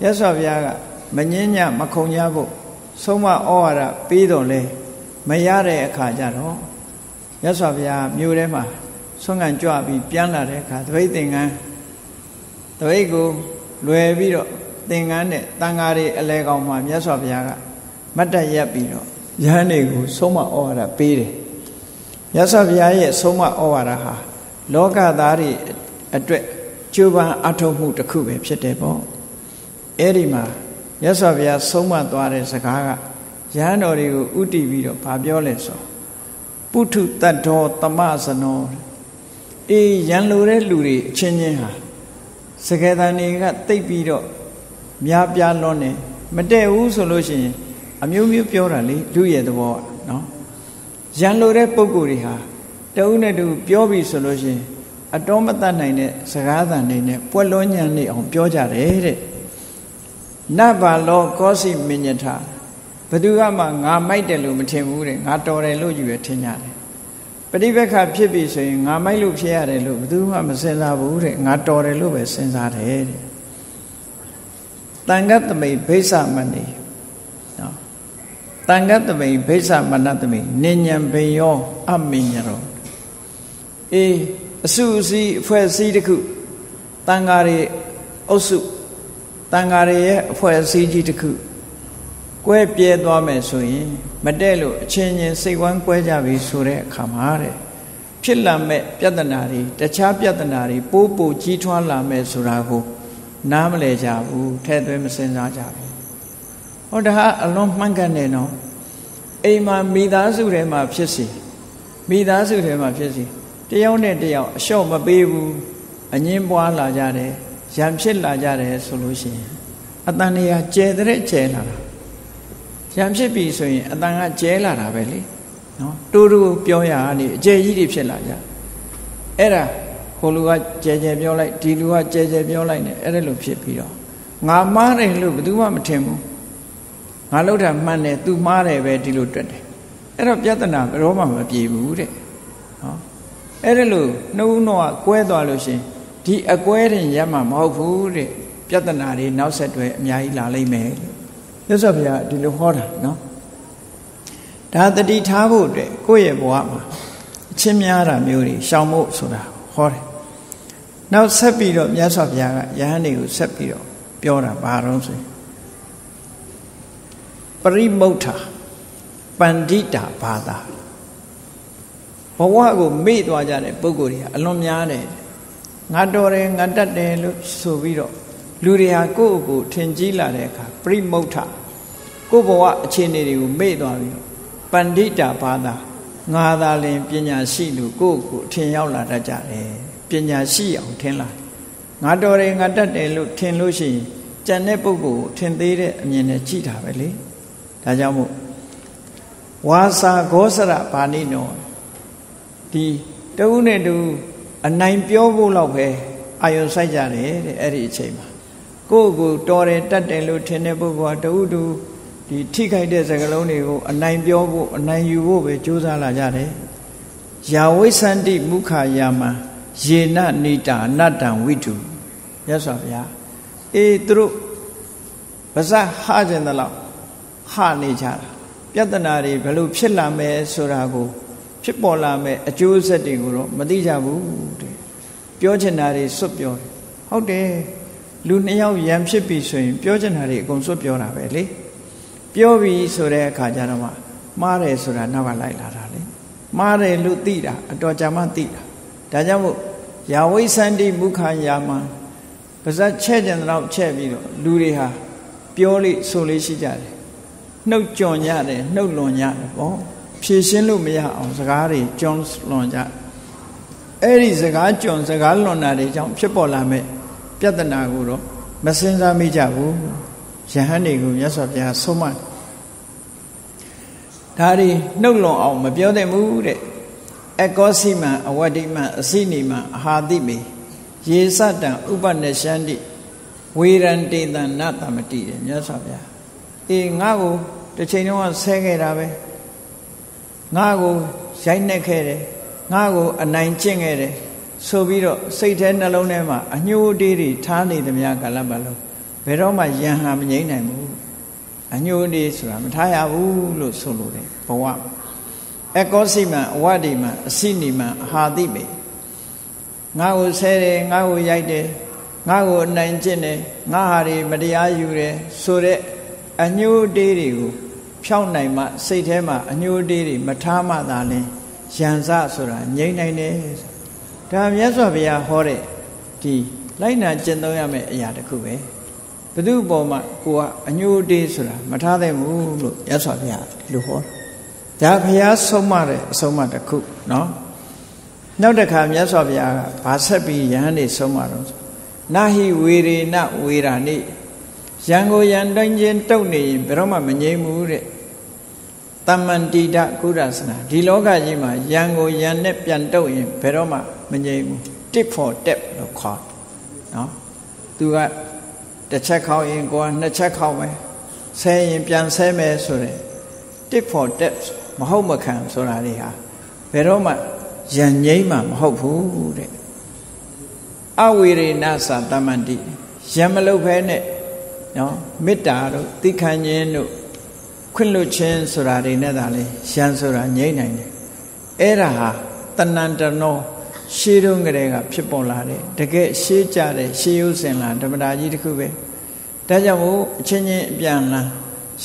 မြတ်စွာဘုရားကမငင်းညမခုံကြဖို့ဆုံးမဩဝါဒပေးတော်လဲမရတဲ့အခါကျတော့မြတ်စွာဘုရားမြို့ထဲမှာဆွမ်းခံကြွပြီးပြန်လာတဲ့အခါတပိတ်သင်္ကန်းတပိတ်ကိုလွယ်ပြီးတော့သင်္ကန်းနဲ့တန်ဃာတွေအလဲကောင်မှာမြတ်စွာဘုရားကမတ်တက်ရက်ပြီးတော့ယဟန်တွေကိုဆုံးမဩဝါဒပေးတယ်မြတ်စွာဘုရားရဲ့ဆုံးမဩဝါဒဟာ လောကသားတွေအတွက်ကြိုးပမ်းအထောက်မှုတစ်ခုပဲဖြစ်တယ်ပေါ့အဲ့ဒီမှာမြတ်စွာဘုရားဆုံးမသွားတဲ့စကားကရဟန်းတော်တွေကိုဥတည်ပြီးတော့ဗာပြောလဲဆိုပုထုတတ္ထောတမဇနောအေးရန်လိုတဲ့လူတွေအချင်းချင်းဟာစကေတန်တွေကတိတ်ပြီးတော့များပြားလွန်းနေမတည့်ဘူးဆိုလို့ရှိရင် အမျိုးမျိုးပြောတာလေလူရဲ့သဘောနော်ရန်လိုတဲ့ပုံကိုယ်တွေဟာ တဦးနဲ့တူပြောပြီဆိုလို့ရှိရင်အတော်မတတ်နိုင်တဲ့စကားသံတွေနဲ့ပွက်လွန်းညံ့နေအောင်ပြောကြတယ်တဲ့နတ်ဘာလောကောစီမညထဘသူကမှငါမိုက်တယ်လို့မထင်ဘူးတဲ့ငါတော်တယ်လို့ယူရထင်ကြတယ်ပฏิပက္ခဖြစ်ပြီဆိုရင်ငါမိုက်လို့ဖြစ်ရတယ်လို့ဘသူမှမစင်စားဘူးတဲ့ငါတော်တယ်လို့ပဲစဉ်းစားတယ်တဲ့တန်ခတ်သမိဘိဿမဏိနော်တန်ခတ်သမိဘိဿမနသမိနိညာဘေယောအမိညရော အေးအစုအစည်းအဖွဲ့အစည်းတစ်ခုတန်ဃာတွေအုပ်စုတန်ဃာတွေရဲ့အဖွဲ့အစည်းကြီးတစ်ခုကွဲပြဲသွားမယ်ဆိုရင်မတဲ့လို့အချင်းချင်းစိတ်ဝမ်းကွဲကြပြီဆိုတဲ့အခါမှာတဲ့ဖြစ်လာမဲ့ပြဿနာတွေတခြားပြဿနာတွေပိုးပိုကြီးထွားလာမဲ့ဆိုတာကိုနားမလဲကြဘူးထဲ့သွင်းမစင်စားကြဘူးဟောဒါဟာအလွန်မှန်ကန်တယ်နော်အိမ်မှာမိသားစုထဲမှာဖြစ်စီမိသားစုထဲမှာဖြစ်စီ တယောက်နဲ့တယောက်အလျှော့မပေးဘူးအငင်းပွားလာကြတယ်ရံဖြစ်လာကြတယ်ဆိုလို့ရှိရင်အတန်တွေကကျဲတဲ့ကျဲလာတာရံဖြစ်ပြီဆိုရင်အတန်ကကျဲလာတာပဲလေနော်တူတူပြောရတာနေအကျဲကြီးတွေဖြစ်လာကြအဲ့ဒါဟိုလူကကျဲကျဲပြောလိုက်ဒီလူကကျဲကျဲပြောလိုက်နေအဲ့ဒါလိုဖြစ်ပြီးတော့ငါမားတယ်လို့ဘယ်သူမှမထင်ဘူးငါလောက်တာမှန်တယ် तू မားတယ်ပဲဒီလိုတွက်တယ်အဲ့တော့ပြဿနာဘယ်တော့မှမပြေဘူးတဲ့နော် အဲ့ဒါလို့နှုတ်နှောကကွဲသွားလို့ရှင်ဒီအကွဲတင်ရမှာမဟုတ်ဘူးတဲ့ပြဿနာတွေနောက်ဆက်တွဲအများကြီးလာလိမ့်မယ်လို့မြတ်စွာဘုရားဒီလိုဟောတာနော်ဒါတတိထားဖို့အတွက်ကိုယ့်ရဲ့ဘဝမှာအချင်းများတာမျိုးတွေရှောင်ဖို့ဆိုတာဟောတယ်နောက်ဆက်ပြီးတော့မြတ်စွာဘုရားကယဟန်တွေကိုဆက်ပြီးတော့ပြောတာဘာတော့ဆိုရင်ပရိမုဋ္ဌာပန္တိတာဘာသာ ဘဝကိုမေ့သွားကြတဲ့ပုဂ္ဂိုလ်တွေကအလွန်များတယ်ငါတော်တယ်ငါတတ်တယ်လို့ဆိုပြီးတော့လူတွေဟာကိုယ့်ကိုယ်ထင်ကြီးလာတဲ့အခါပရိမုဋ္ဌကိုယ့်ဘဝအခြေအနေတွေကိုမေ့သွားပြီးတော့ပန္တိတာဘာသာငါသာလင်ပညာရှိလူကိုယ့်ကိုယ်ထင်ရောက်လာတတ်ကြတယ်ပညာရှိအောင်ထင်လာငါတော်တယ်ငါတတ်တယ်လို့ထင်လို့ရှိရင်ကြံတဲ့ပုဂ္ဂိုလ်ကိုထင်သေးတဲ့အမြင်နဲ့ကြည့်တာပဲလေဒါကြောင့်မို့ဝါစာဂောစရဘာနိနော ဒီတဦးနဲ့တူအနိုင်ပြောဖို့လောက်ပဲအာယုံစိုက်ကြတယ်တဲ့အဲ့ဒီအချိန်မှာကိုယ့်ကိုတော်တယ်တတ်တယ်လို့ထင်တဲ့ပုဂ္ဂိုလ်ကတဦးတူဒီထိခိုက်တဲ့စကားလုံးတွေကိုအနိုင်ပြောဖို့အနိုင်ယူဖို့ပဲကြိုးစားလာကြတယ်ယာဝိသန္တိမုခာယာမယေနနိတာအနတ္တံဝိတုရသော်ဗျာအေးသူတို့ပါဇက်ဟကျင်တယ်လို့ဟနေကြတာပြဿနာတွေဘယ်လိုဖြစ်လာမယ်ဆိုတာကို ဖြစ်ပေါ်လာမဲ့အကျိုးဆက်တွေကိုတော့မသိကြဘူးတဲ့ပြောချင်တာတွေစွတ်ပြောတယ်ဟုတ်တယ်လူနှစ်ယောက်ရံဖြစ်ပြီဆိုရင် ပြောချင်တာတွေအကုန်စွတ်ပြောတာပဲလေပြောပြီဆိုတဲ့အခါကျတော့မှမှားတယ်ဆိုတာနောက်ကလိုက်လာတာလေမှားတယ်လို့သိတာအတော်ကြာမှသိတာဒါကြောင့်မို့ယာဝိသန္တိမုခာယာမပါဇက်ချဲ့ကြံတော့ချဲ့ပြီးတော့လူတွေဟာပြောလိဆိုလေးရှိကြတယ်နှုတ်ကြွန်ရတယ်နှုတ်လွန်ရတယ်ပေါ့ ဖြည့်ရှင်းလို့မရအောင်စကားတွေကြွန်လွန်ကြအဲ့ဒီစကားကြွန်စကားလွန်တာတွေကြောင့်ဖြစ်ပေါ်လာမဲ့ပြဿနာကိုတော့မစင်စားမိကြဘူးယဟန်တွေကိုမြတ်စွာဘုရားဆုံးမဒါတွေနှုတ်လွန်အောင်မပြောသင့်ဘူးတဲ့အကောစီမံအဝတ္တိမံအစိနိမံအဟာတိမေယေစတံဥပနရှန္တိဝေရန်တေတံနတမတိတဲ့မြတ်စွာဘုရားအေးငါ့ကိုတစ်ချိန်လုံးကဆဲခဲ့တာပဲ ငါ့ကိုရိုက်နှက်ခဲ့တယ်ငါ့ကိုအနိုင်ကျင့်ခဲ့တယ်ဆိုပြီးတော့စိတ်ထဲနှလုံးထဲမှာအညှိုးတေးတွေထားနေသမျှကာလပတ်လုံးဘယ်တော့မှယံဟာမငိမ့်နိုင်ဘူးအညှိုးတေးဆိုတာမထားရဘူးလို့ဆိုလိုတယ်ဘဝအကောစိမံအဝတ္တိမံအစိနိမံအဟာတိမေငါ့ကိုဆဲတယ်ငါ့ကိုရိုက်တယ်ငါ့ကိုအနိုင်ကျင့်တယ်ငါဟာတွေမတရားယူတယ်ဆိုတဲ့အညှိုးတေးတွေကို ဖြောင်းနိုင်မှစိတ်ထဲမှာအညှိုးတေးတွေမထားမှသာလဲရန်စဆိုတာငြိမ့်နိုင်တယ်ဒါမြတ်စွာဘုရားဟောတဲ့ဒီလိုက်နာကျင့်သုံးရမယ့်အရာတစ်ခုပဲဘု து ပေါ်မှာကိုကအညှိုးတေးဆိုတာမထားသင့်ဘူးလို့မြတ်စွာဘုရားလူဟောဒါဘုရားဆုံးမတဲ့အဆုံးမတစ်ခုเนาะနောက်တစ်ခါမြတ်စွာဘုရားကဗာဆက်ပြီးယဟန်နေဆုံးမတော့နာဟိဝေရေနဝေရာနိရန်ကိုရန်တိုင်းချင်းတုတ်နေရင်ဘယ်တော့မှမငြိမ်းဘူးတဲ့ တမ္မန္တိတကုရစနာဒီလောကကြီးမှာရန်ကိုရန်နဲ့ပြန်တုတ်ရင်ဘယ်တော့မှမငြိမ်းဘူး tip for tap လို့ခေါ်နော်သူကတစ်ချက်ခေါက်ရင်ကိုကနှစ်ချက်ခေါက်မယ်ဆဲရင်ပြန်ဆဲမယ်ဆိုတဲ့ tip for tap မဟုတ်မခံဆိုတာတွေဟာဘယ်တော့မှယဉ်ငိမ့်မှမဟုတ်ဘူးတဲ့အဝေရေနသာတမန္တိယံမလုပ်ဖဲနဲ့နော်မေတ္တာတို့သိခံခြင်းတို့ ခွင့်လွတ်ခြင်းဆိုတာတွေနဲ့သာလေယံဆိုတာငြိမ့်နိုင်တယ်အဲ့ဒါဟာတဏ္ဍတနောရှေးတုန်းကတည်းကဖြစ်ပေါ်လာတဲ့တကယ်ရှေးကြတဲ့ရှေးရုပ်စင်လာဓမ္မတာကြီးတစ်ခုပဲဒါကြောင့်မို့အချင်းချင်းအပြန်လန်း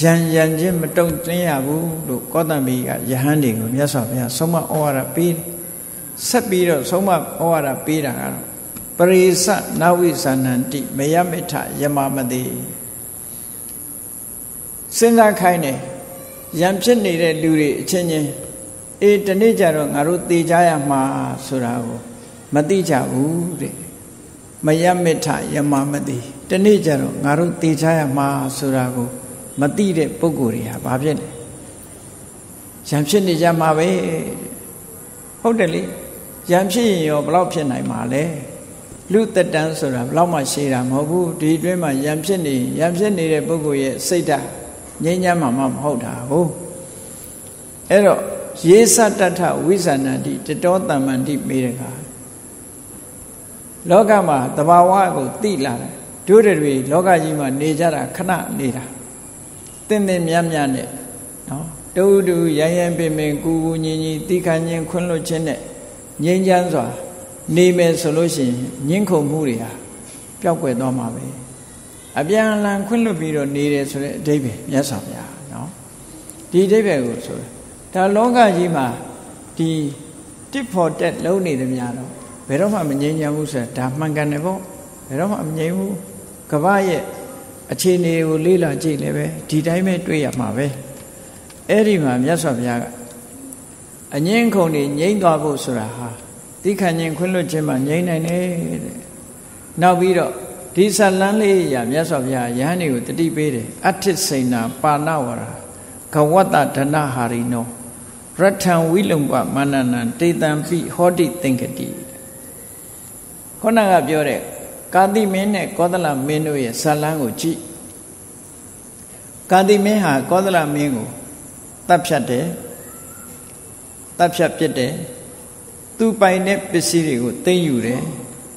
ရန်ရန်ချင်းမတုံ့တင်းရဘူးလို့ကောသံဘီကယဟန်တွေကိုမြတ်စွာဘုရားဆုံးမဩဝါဒပေးတယ်ဆက်ပြီးတော့ဆုံးမဩဝါဒပေးတာကတော့ပရိသနဝိသနန္တိမယမိထယမမတိ စဉ်းစားခိုင်းတယ်ရံဖြစ်နေတဲ့လူတွေအချင်းချင်းအေးဒီနေ့ကျတော့ငါတို့သေကြရမှာဆိုတာကိုမသိကြဘူးတဲ့မယမိထယမမတိဒီနေ့ကျတော့ငါတို့သေကြရမှာဆိုတာကိုမသိတဲ့ပုဂ္ဂိုလ်တွေဟာဘာဖြစ်လဲရံဖြစ်နေကြမှာပဲဟုတ်တယ်လေရံဖြစ်ရင်ရောဘယ်လောက်ဖြစ်နိုင်မှာလဲလူတက်တန်းဆိုတာဘယ်လောက်မှရှိတာမဟုတ်ဘူးဒီအတွင်းမှာရံဖြစ်နေရံဖြစ်နေတဲ့ပုဂ္ဂိုလ်ရဲ့စိတ်ဓာတ် ငြိမ်းချမ်းမှမဟုတ်တာဟုတ်အဲ့တော့ယေသတ္တထဝိဇာဏတိတတောတမ္မန္တိမေရကလောကမှာတဘာဝကိုသိလာတယ်တို့တွေလောကကြီးမှာနေကြတာခဏနေတာတင်းတင်းမြတ်မြတ်နဲ့နော်တူတူရရန်ပင်ပင်ကူကူညီညီတိခဏချင်းခွန်းလွတ်ခြင်းနဲ့ငြိမ်းချမ်းစွာ နေမယ်ဆိုလို့ရှိရင်ညှင်းခုန်မှုတွေဟာပျောက်ကွယ်သွားမှာပဲ အပြန်အလှန်ခွင့်လွတ်ပြီးတော့နေတယ်ဆိုတဲ့အဓိပ္ပာယ်မြတ်စွာဘုရားနော်ဒီအဓိပ္ပာယ်ကိုဆိုဒါလောကကြီးမှာဒီ tip for tat လုံးနေသမျှတော့ဘယ်တော့မှမငြိမ်းချမ်းဘူးဆိုတာဒါမှန်ကန်တယ်ပေါ့ဘယ်တော့မှမငြိမ်းဘူးကမ္ဘာရဲ့အခြေအနေကိုလေ့လာကြည့်လည်းပဲဒီတိုင်းပဲတွေ့ရမှာပဲအဲ့ဒီမှာမြတ်စွာဘုရားကအငင်းခုန်နေငြိမ့်သွားဖို့ဆိုတာဟာတိခဏ်ချင်းခွင့်လွတ်ခြင်းမှငြိမ့်နိုင်တယ်တဲ့နောက်ပြီးတော့ ဒီဇလန်းလေးရမြတ်စွာဘုရားယဟန်တွေကိုတတိပေးတယ်အဋ္ဌိစိဏပါဏဝရာဂဝတ္တဒနဟာရိနောရထံဝိလုံပမနနံတေတံပိဟောတိသင်္ကတိခုနကပြောတဲ့ကာတိမင်းနဲ့ကောသလမင်းတို့ရဲ့ဇလန်းကိုကြည့်ကာတိမင်းဟာကောသလမင်းကိုတပ်ဖြတ်တယ်တပ်ဖြတ်ပြစ်တယ်သူပိုင်တဲ့ပစ္စည်းတွေကိုသိမ်းယူတယ်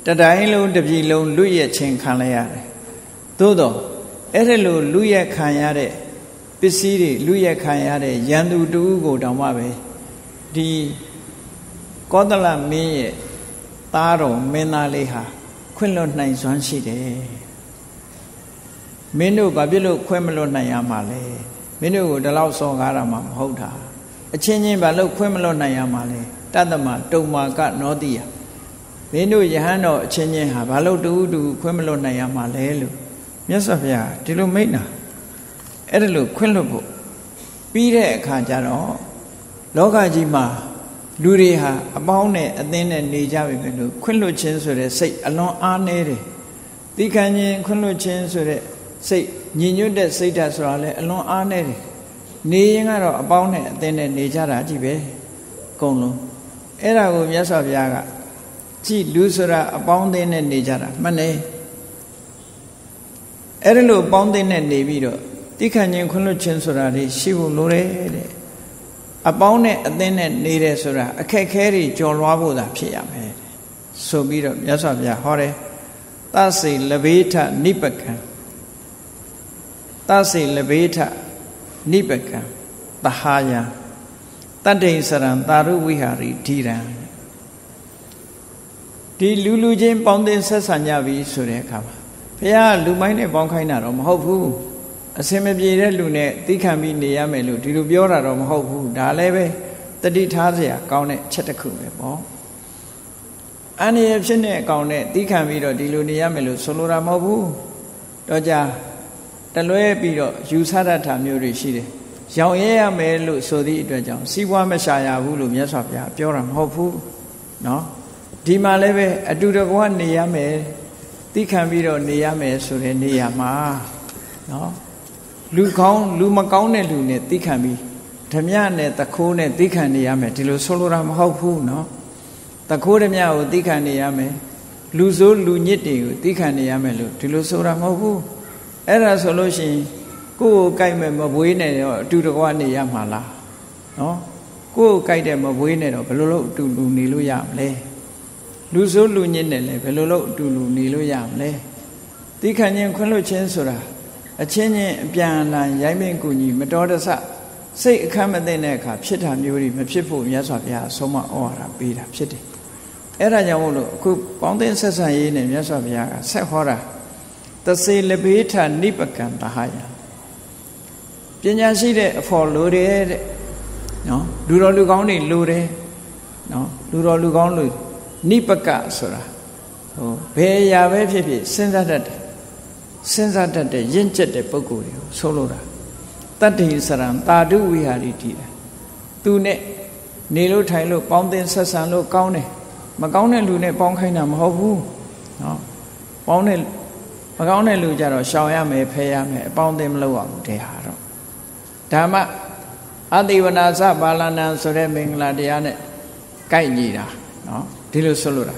တတိုင်းလုံးတပြည်လုံးလူရဲ့ချင်းခံလိုက်ရတယ်သို့တော့အဲ့ဒါလိုလူရဲ့ခံရတဲ့ပစ္စည်းတွေလူရဲ့ခံရတဲ့ရန်သူတူကိုတောင်မှပဲဒီကောသလမင်းရဲ့သားတော်မင်းသားလေးဟာခွင့်လွတ်နိုင်စွမ်းရှိတယ်မင်းတို့ဘာဖြစ်လို့ခွင့်မလွတ်နိုင်ရမှာလဲမင်းတို့ကိုဒီလောက်စော်ကားတာမှမဟုတ်တာအချင်းချင်းဘာလို့ခွင့်မလွတ်နိုင်ရမှာလဲတတ္တမတုံမာကနောတိယ မင်းတို့ယဟန်တော်အချင်းချင်းဟာဘာလို့တူတူခွင့်မလွတ်နိုင်ရမှာလဲလို့မြတ်စွာဘုရားဒီလိုမိန့်တာအဲ့ဒါလို့ခွင့်လွတ်ဖို့ပြီးတဲ့အခါကျတော့လောကကြီးမှာလူတွေဟာအပေါင်းနဲ့အသင်းနဲ့နေကြပြီပဲလို့ခွင့်လွတ်ခြင်းဆိုတဲ့စိတ်အလွန်အားနည်းတယ်။ဒီခံခြင်းခွင့်လွတ်ခြင်းဆိုတဲ့စိတ်ညီညွတ်တဲ့စိတ်ဓာတ်ဆိုတာလည်းအလွန်အားနည်းတယ်။နေရင်ကတော့အပေါင်းနဲ့အသင်းနဲ့နေကြတာကြည့်ပဲ။အကုန်လုံးအဲ့ဒါကိုမြတ်စွာဘုရားက ကြည်လူဆိုတာအပေါင်းအသင်းနဲ့နေကြတာမှန်တယ်။အဲ့ဒါလို့အပေါင်းအသင်းနဲ့နေပြီးတော့တိခဏ်ချင်းခွင့်လွတ်ခြင်းဆိုတာတွေရှိဖို့လိုတယ်တဲ့အပေါင်းနဲ့အသင်းနဲ့နေတယ်ဆိုတာအခက်ခဲတွေကြော်လွှားဖို့သာဖြစ်ရမယ်ဆိုပြီးတော့မြတ်စွာဘုရားဟောတယ်သစေလဘေထနိပကံသစေလဘေထနိပကံသဟာယတတ္တိစရံသာရုဝိဟာရီဓိရံ ဒီလူလူချင်းပေါင်းတင်ဆက်ဆံကြပြီဆိုတဲ့အခါမှာဘုရားလူမိုင်းနဲ့ပေါင်းခိုင်းတာတော့မဟုတ်ဘူးအစင်မပြေတဲ့လူနဲ့သိခံပြီးနေရမယ်လို့ဒီလိုပြောတာတော့မဟုတ်ဘူးဒါလည်းပဲတတိထားเสียကောင်းတဲ့အချက်တစ်ခုပဲပေါ့အန္တရာယ်ဖြစ်တဲ့အကောင်နဲ့သိခံပြီးတော့ဒီလိုနေရမယ်လို့ဆိုလိုတာမဟုတ်ဘူးတော့ကြာတလွဲပြီးတော့ယူဆတတ်တာမျိုးတွေရှိတယ်ရောင်ရဲရမယ်လို့ဆိုသည့်အတွက်ကြောင့်စီးပွားမရှာရဘူးလို့မြတ်စွာဘုရားပြောတာမဟုတ်ဘူးเนาะ ဒီမှာလည်းပဲအတူတကွနေရမယ်သိခံပြီးတော့နေရမယ်ဆိုတဲ့နေရာမှာနော်လူကောင်းလူမကောင်းတဲ့လူနဲ့သိခံပြီးဓမြနဲ့တခိုးနဲ့သိခံနေရမယ်ဒီလိုဆိုလိုတာမဟုတ်ဘူးနော်တခိုးဓမြကိုသိခံနေရမယ်လူဆိုးလူညစ်တွေကိုသိခံနေရမယ်လို့ဒီလိုဆိုတာမဟုတ်ဘူးအဲ့ဒါဆိုလို့ရှိရင်ကိုယ့်ကိုကြိုက်မဲ့မပွေးနဲ့တော့အတူတကွနေရမှာလားနော်ကိုယ့်ကိုကြိုက်တဲ့မပွေးနဲ့တော့ဘယ်လိုလုပ်အတူတူနေလို့ရမလဲ လူဆိုးလူညစ်နဲ့လည်းဘယ်လိုလုပ်အတူလူနေလို့ရမလဲတိခဏချင်းခွင့်လွှတ်ခြင်းဆိုတာအချင်းချင်းအပြန်အလှန်ရိုင်းပင်ကူညီမတော်တဆစိတ်အခမ်းမသိတဲ့အခါဖြစ်တာမျိုးတွေမဖြစ်ဖို့မြတ်စွာဘုရားအဆုံးမဩဝါဒပေးတာဖြစ်တယ်အဲ့ဒါကြောင့်မို့လို့အခုပေါင်းသင်းဆက်ဆံရေးနဲ့မြတ်စွာဘုရားကဆက်ဟောတာသစေလဘေထနိပကံတဟယပညာရှိတဲ့အဖို့လိုတယ်တဲ့နော်လူတော်လူကောင်းတွေလိုတယ်နော်လူတော်လူကောင်းလို့ နိပကဆိုတာဟိုဘယ်အရာပဲဖြစ်ဖြစ်စဉ်းစားတတ်တယ်စဉ်းစားတတ်တဲ့ရင့်ကျက်တဲ့ပုဂ္ဂိုလ်တွေကိုဆိုလိုတာတတ္တိစရံတာဓုဝိဟာရီတိတယ်သူနဲ့နေလို့ထိုင်လို့ပေါင်းသင်းဆက်ဆံလို့ကောင်းတယ်မကောင်းတဲ့လူနဲ့ပေါင်းခိုင်းတာမဟုတ်ဘူးနော်ပေါင်းတဲ့မကောင်းတဲ့လူကြတော့ရှောင်ရမယ်ဖယ်ရမယ်အပေါင်းအသင်းမလုပ်ရဘူးတဲ့ဟာတော့ဓမ္မအတိဝနာစပါဠနံဆိုတဲ့မင်္ဂလာတရားနဲ့ကိုက်ညီတာနော် ဒီလိုဆိုလို့တာ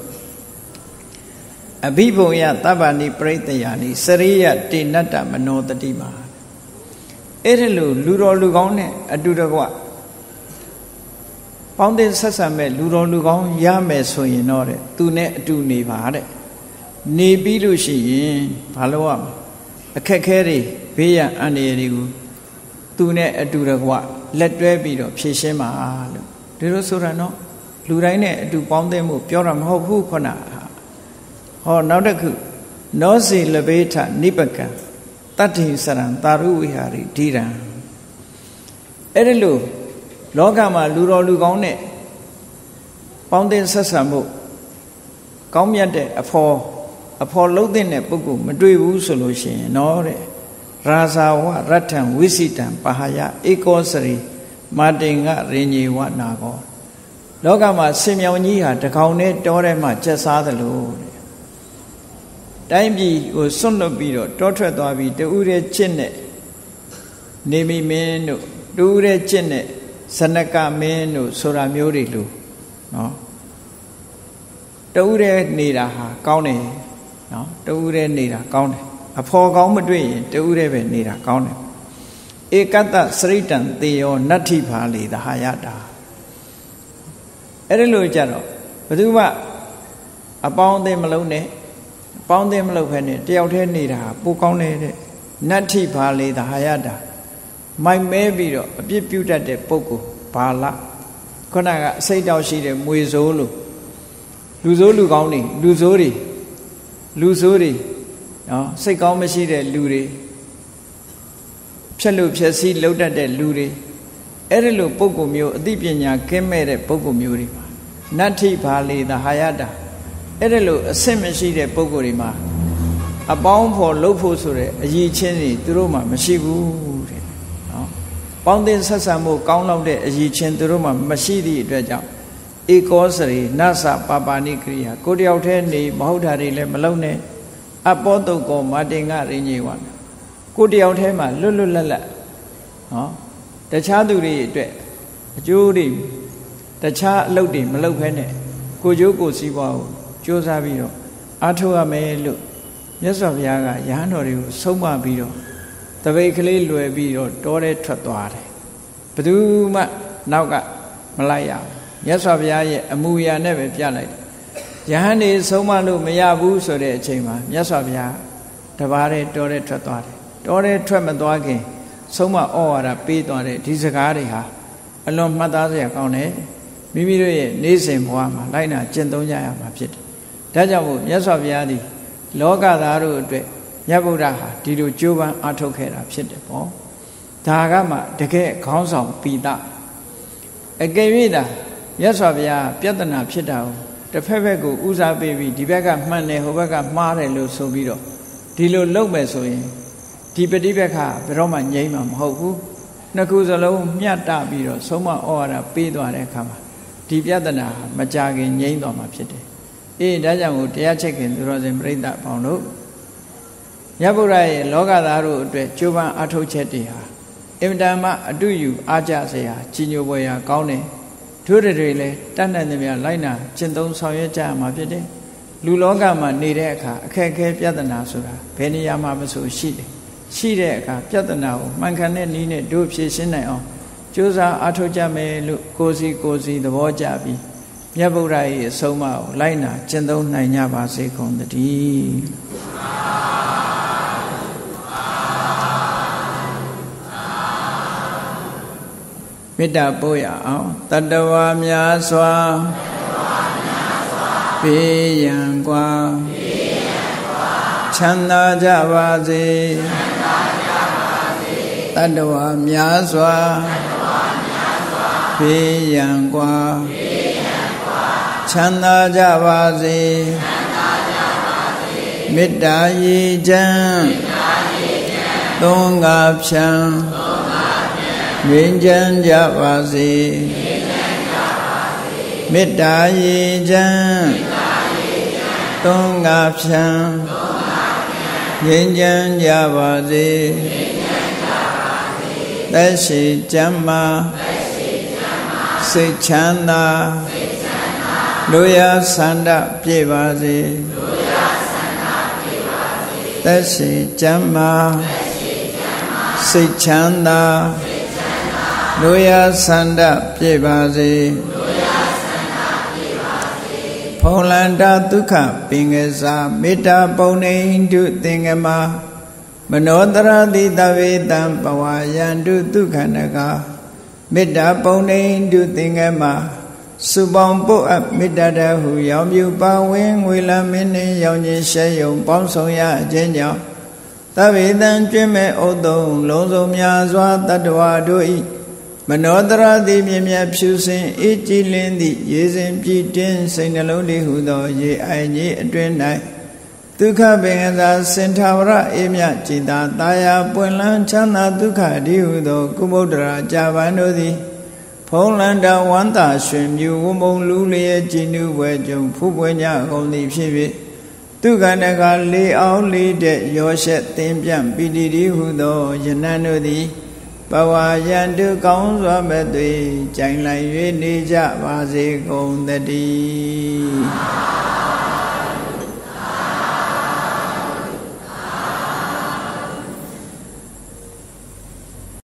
အဘိဘုံယသဗ္ဗဏိပရိတယာနိစရိယတေနတ္တမနောတတိမာအဲ့ဒီလိုလူတော်လူကောင်းနဲ့အတူတကွပေါင်းတဲ့ဆက်ဆံမဲ့လူတော်လူကောင်းရမယ်ဆိုရင်တော့တဲ့သူနဲ့အတူနေပါတဲ့နေပြီးလို့ရှိရင်ဘာလို့ရမလဲအခက်ခဲတွေဘေးရန်အန္တရာယ်တွေကိုသူနဲ့အတူတကွလက်တွဲပြီးတော့ဖြည့်ရှင်းပါလို့ဒီလိုဆိုတာနော် လူတိုင်းနဲ့အတူပေါင်းသင်းမှုပြောတာမဟုတ်ဘူးခုနဟောနောက်တစ်ခုနောစီလဘေထနိပကံတတ္ထိစရံတာရုဝိဟာရိဓိရံအဲ့ဒီလိုလောကမှာလူတော်လူကောင်းနဲ့ပေါင်းသင်းဆက်ဆံမှုကောင်းမြတ်တဲ့အဖော်အဖော်လုံးတဲ့ပုဂ္ဂိုလ်မတွေ့ဘူးဆိုလို့ရှိရင်နော်တဲ့ရာဇာဝရတ္ထံဝိစိတံပဟာယဧကောစရိမာတင်ကရင်ကြီးဝနာကော လောကမှာဆင်မြောင်ကြီးဟာတကောင်နဲ့တောထဲမှာကျက်စားသလိုတဲ့တိုင်းပြည်ကိုစွန့်လွတ်ပြီးတော့တောထွက်သွားပြီးတူးတဲ့ချစ်နဲ့နေမိမင်းတို့တူးတဲ့ချစ်နဲ့ဇနကမင်းတို့ဆိုတာမျိုးတွေလို့နော်တူးတဲ့နေတာဟာကောင်းတယ်နော်တူးတဲ့နေတာကောင်းတယ်အဖော်ကောင်းမတွေ့ရင်တူးတဲ့ပဲနေတာကောင်းတယ်ဧကတ္တစရိတံတေယောနတ္ထိဖာလေသဟာယတာ အဲ့ဒီလိုကြတော့ဘယ်သူမှအပေါင်းအသင်းမလုံးနဲ့အပေါင်းအသင်းမလုံးဖ ೇನೆ တယောက်တည်းနေတာပိုကောင်းတယ်တဲ့နတ္ထိဖာလေသဟာယတာမိုက်မဲပြီးတော့အပြစ်ပြုတတ်တဲ့ပုဂ္ဂိုလ်ဘာလခုနကအစိတ်တောက်ရှိတဲ့မွေစိုးလို့လူဆိုးလူကောင်းတွေလူဆိုးတွေလူဆိုးတွေနော်စိတ်ကောင်းမရှိတဲ့လူတွေဖြက်လို့ဖြက်စီးလှုပ်တတ်တဲ့လူတွေ အဲ့ဒီလိုပုံကုမျိုးအသိပညာကင်းမဲ့တဲ့ပုံကုမျိုးတွေမှာနတ္ထိဘာလေသဟာယတာအဲ့ဒီလိုအဆင့်မရှိတဲ့ပုံကုတွေမှာအပေါင်းဖော်လှုပ်ဖို့ဆိုတဲ့အရေးချင်းတွေသူတို့မှမရှိဘူးတဲ့နော်ပေါင်းတင်ဆက်ဆံမှုကောင်းလောက်တဲ့အရေးချင်းသူတို့မှမရှိသည့်အတွက်ကြောင့်ဧကောစရိနသပါပါဏိကရိယာကိုတယောက်တည်းနေမဟုတ်တာတွေလည်းမလုံးနဲ့အပောတုတ်ကောမာတင်ကရင်းကြီးဝါကိုတယောက်တည်းမှာလွတ်လွတ်လပ်လပ်နော် တခြားသူတွေအတွက်အကျိုးတွေတခြားအလုပ်တွေမလုပ်ဖဲနဲ့ကိုကျိုးကိုစီးပွားကိုကြိုးစားပြီးတော့အားထုတ်ရမယ်လို့မြတ်စွာဘုရားကရဟန်းတော်တွေကိုဆုံးမပြီးတော့တပိတ်ကလေးလွယ်ပြီးတော့တောထဲထွက်သွားတယ်ဘယ်သူမှနောက်ကမလိုက်ရဘူးမြတ်စွာဘုရားရဲ့အမူအရာနဲ့ပဲပြလိုက်တယ်ယဟန်နေဆုံးမလို့မရဘူးဆိုတဲ့အချိန်မှာမြတ်စွာဘုရားတပါးတဲ့တောထဲထွက်သွားတယ်တောထဲထွက်မသွားခင် ဆုံးမဩဝါဒပေးသွားတဲ့ဒီစကားတွေဟာအလွန်မှတ်သားစရာကောင်းတယ်မိမိတို့ရဲ့နေ့စဉ်ဘဝမှာလိုက်နာကျင့်သုံးကြရမှာဖြစ်တယ်ဒါကြောင့်မို့မြတ်စွာဘုရားသည်လောကသားတို့အတွက်မြတ်ဗုဒ္ဓဟာဒီလိုကြိုးပမ်းအားထုတ်ခဲ့တာဖြစ်တယ်ပေါ့ဒါကမှတကယ်ခေါင်းဆောင်ပိတအကယ်၍သာမြတ်စွာဘုရားပြဿနာဖြစ်တာကိုတစ်ဖက်ဖက်ကိုဥစားပေးပြီးဒီဘက်ကမှန်တယ်ဟိုဘက်ကမှားတယ်လို့ဆိုပြီးတော့ဒီလိုလုပ်မယ်ဆိုရင် ဒီပฏิပက္ခဘယ်တော့မှငြိမ်းမှာမဟုတ်ဘူးနှစ်ခုစလုံးမျှတပြီးတော့ဆုံးမဩဝါဒပေးသွားတဲ့အခါမှာဒီပြဿနာမကြခင်ငြိမ်းသွားမှာဖြစ်တယ်အေးဒါကြောင့်မို့တရားချက်ခင်သူတော်စင်ပြိဿပေါင်းတို့ရဗုဒ္ဓရဲ့လောကသားတို့အတွက်ကြိုးပမ်းအထောက်ချက်တွေဟာအင်မတန်မှအတူယူအားကြစရာကြီးညိုပွဲရာကောင်းတယ်တို့တွေလည်းတတ်နိုင်သမျှလိုက်နာကျင့်သုံးဆောင်ရွက်ကြရမှာဖြစ်တယ်လူလောကမှာနေတဲ့အခါအခက်အခဲပြဿနာဆိုတာဘယ်နေရာမှာမဆိုရှိတယ် ရှိတဲ့အခါပြဿနာကိုမှန်ကန်တဲ့နည်းနဲ့တို့ဖြေရှင်းနိုင်အောင်ကြိုးစားအားထုတ်ကြမယ်လို့ကိုစီကိုစီသဘောကျပြီးမြတ်ဗုဒ္ဓရဲ့အဆုံးအမကိုလိုက်နာကျင့်သုံးနိုင်ကြပါစေကုန်သတည်းမေတ္တာပို့ရအောင်တတဝါများစွာပေးရန်กว่า ချမ်းသာကြပါစေတတဝါများစွာပေးရန်กว่าချမ်းသာကြပါစေမေတ္တာရည်ချမ်းသုံးငါဖြံငြိမ်းချမ်းကြပါစေမေတ္တာရေချမ်းသုံးငါဖြံ ငြိမ်းချမ်းကြပါစေသက်ရှိကျမ်းမာစိတ်ချမ်းသာလူရဆန္ဒပြေပါစေသက်ရှိကျမ်းမာစိတ်ချမ်းသာလူရဆန္ဒပြေပါစေ လန္တာဒုက္ခပင်ကစားမေတ္တာပုံနေတုသင်္ကမမနောတရတိတဝေတံပဝါယန္တုဒုက္ခနကမေတ္တာပုံနေတုသင်္ကမစုပေါင်းပုတ်အပ်မေတ္တာတဟုရောင်ပြူပါဝင်ငွေလမင်းနှင့်ရောင်ခြင်းရှဲယုံပေါင်းဆောင်ရခြင်းကြောင့်တဝေတံကျွင့်မဲ့ဥတုံလုံးစုံများစွာတတ္တဝါတို့၏ မနောတရသည်မြင်မြတ်ဖြူစင်အေးကြည်လင်းသည့်ရေစဉ်ပြည့်တင်းစိတ်နှလုံးလေးဟုသော ရေအိုင်ကြီးအတွင်၌ဒုက္ခပင်ကစားစင်ထာဝရအေးမြจิตာတာယာပွင့်လန်းချမ်းသာဒုက္ခဒီဟုသော ကုဗုဒ္ဓရာကြာပန်တို့သည် ဖုံးလန္တဝန္တာရွှင်မြူဝမုံလူလျက်ကြည်နူးဝဲကြုံဖူးပွင့်ကြကုန်သည်ဖြစ်၍ဒုက္ခနကလေးအောင်လေးတဲ့ရောရှက်သင်ပြန့်ပီတိဒီဟုသောယနန်တို့သည် ပဝါယန္တုကောင်းစွာမဲ့သွေးကြိုင်လိုက်၍နေကြပါစေကုန်တည်း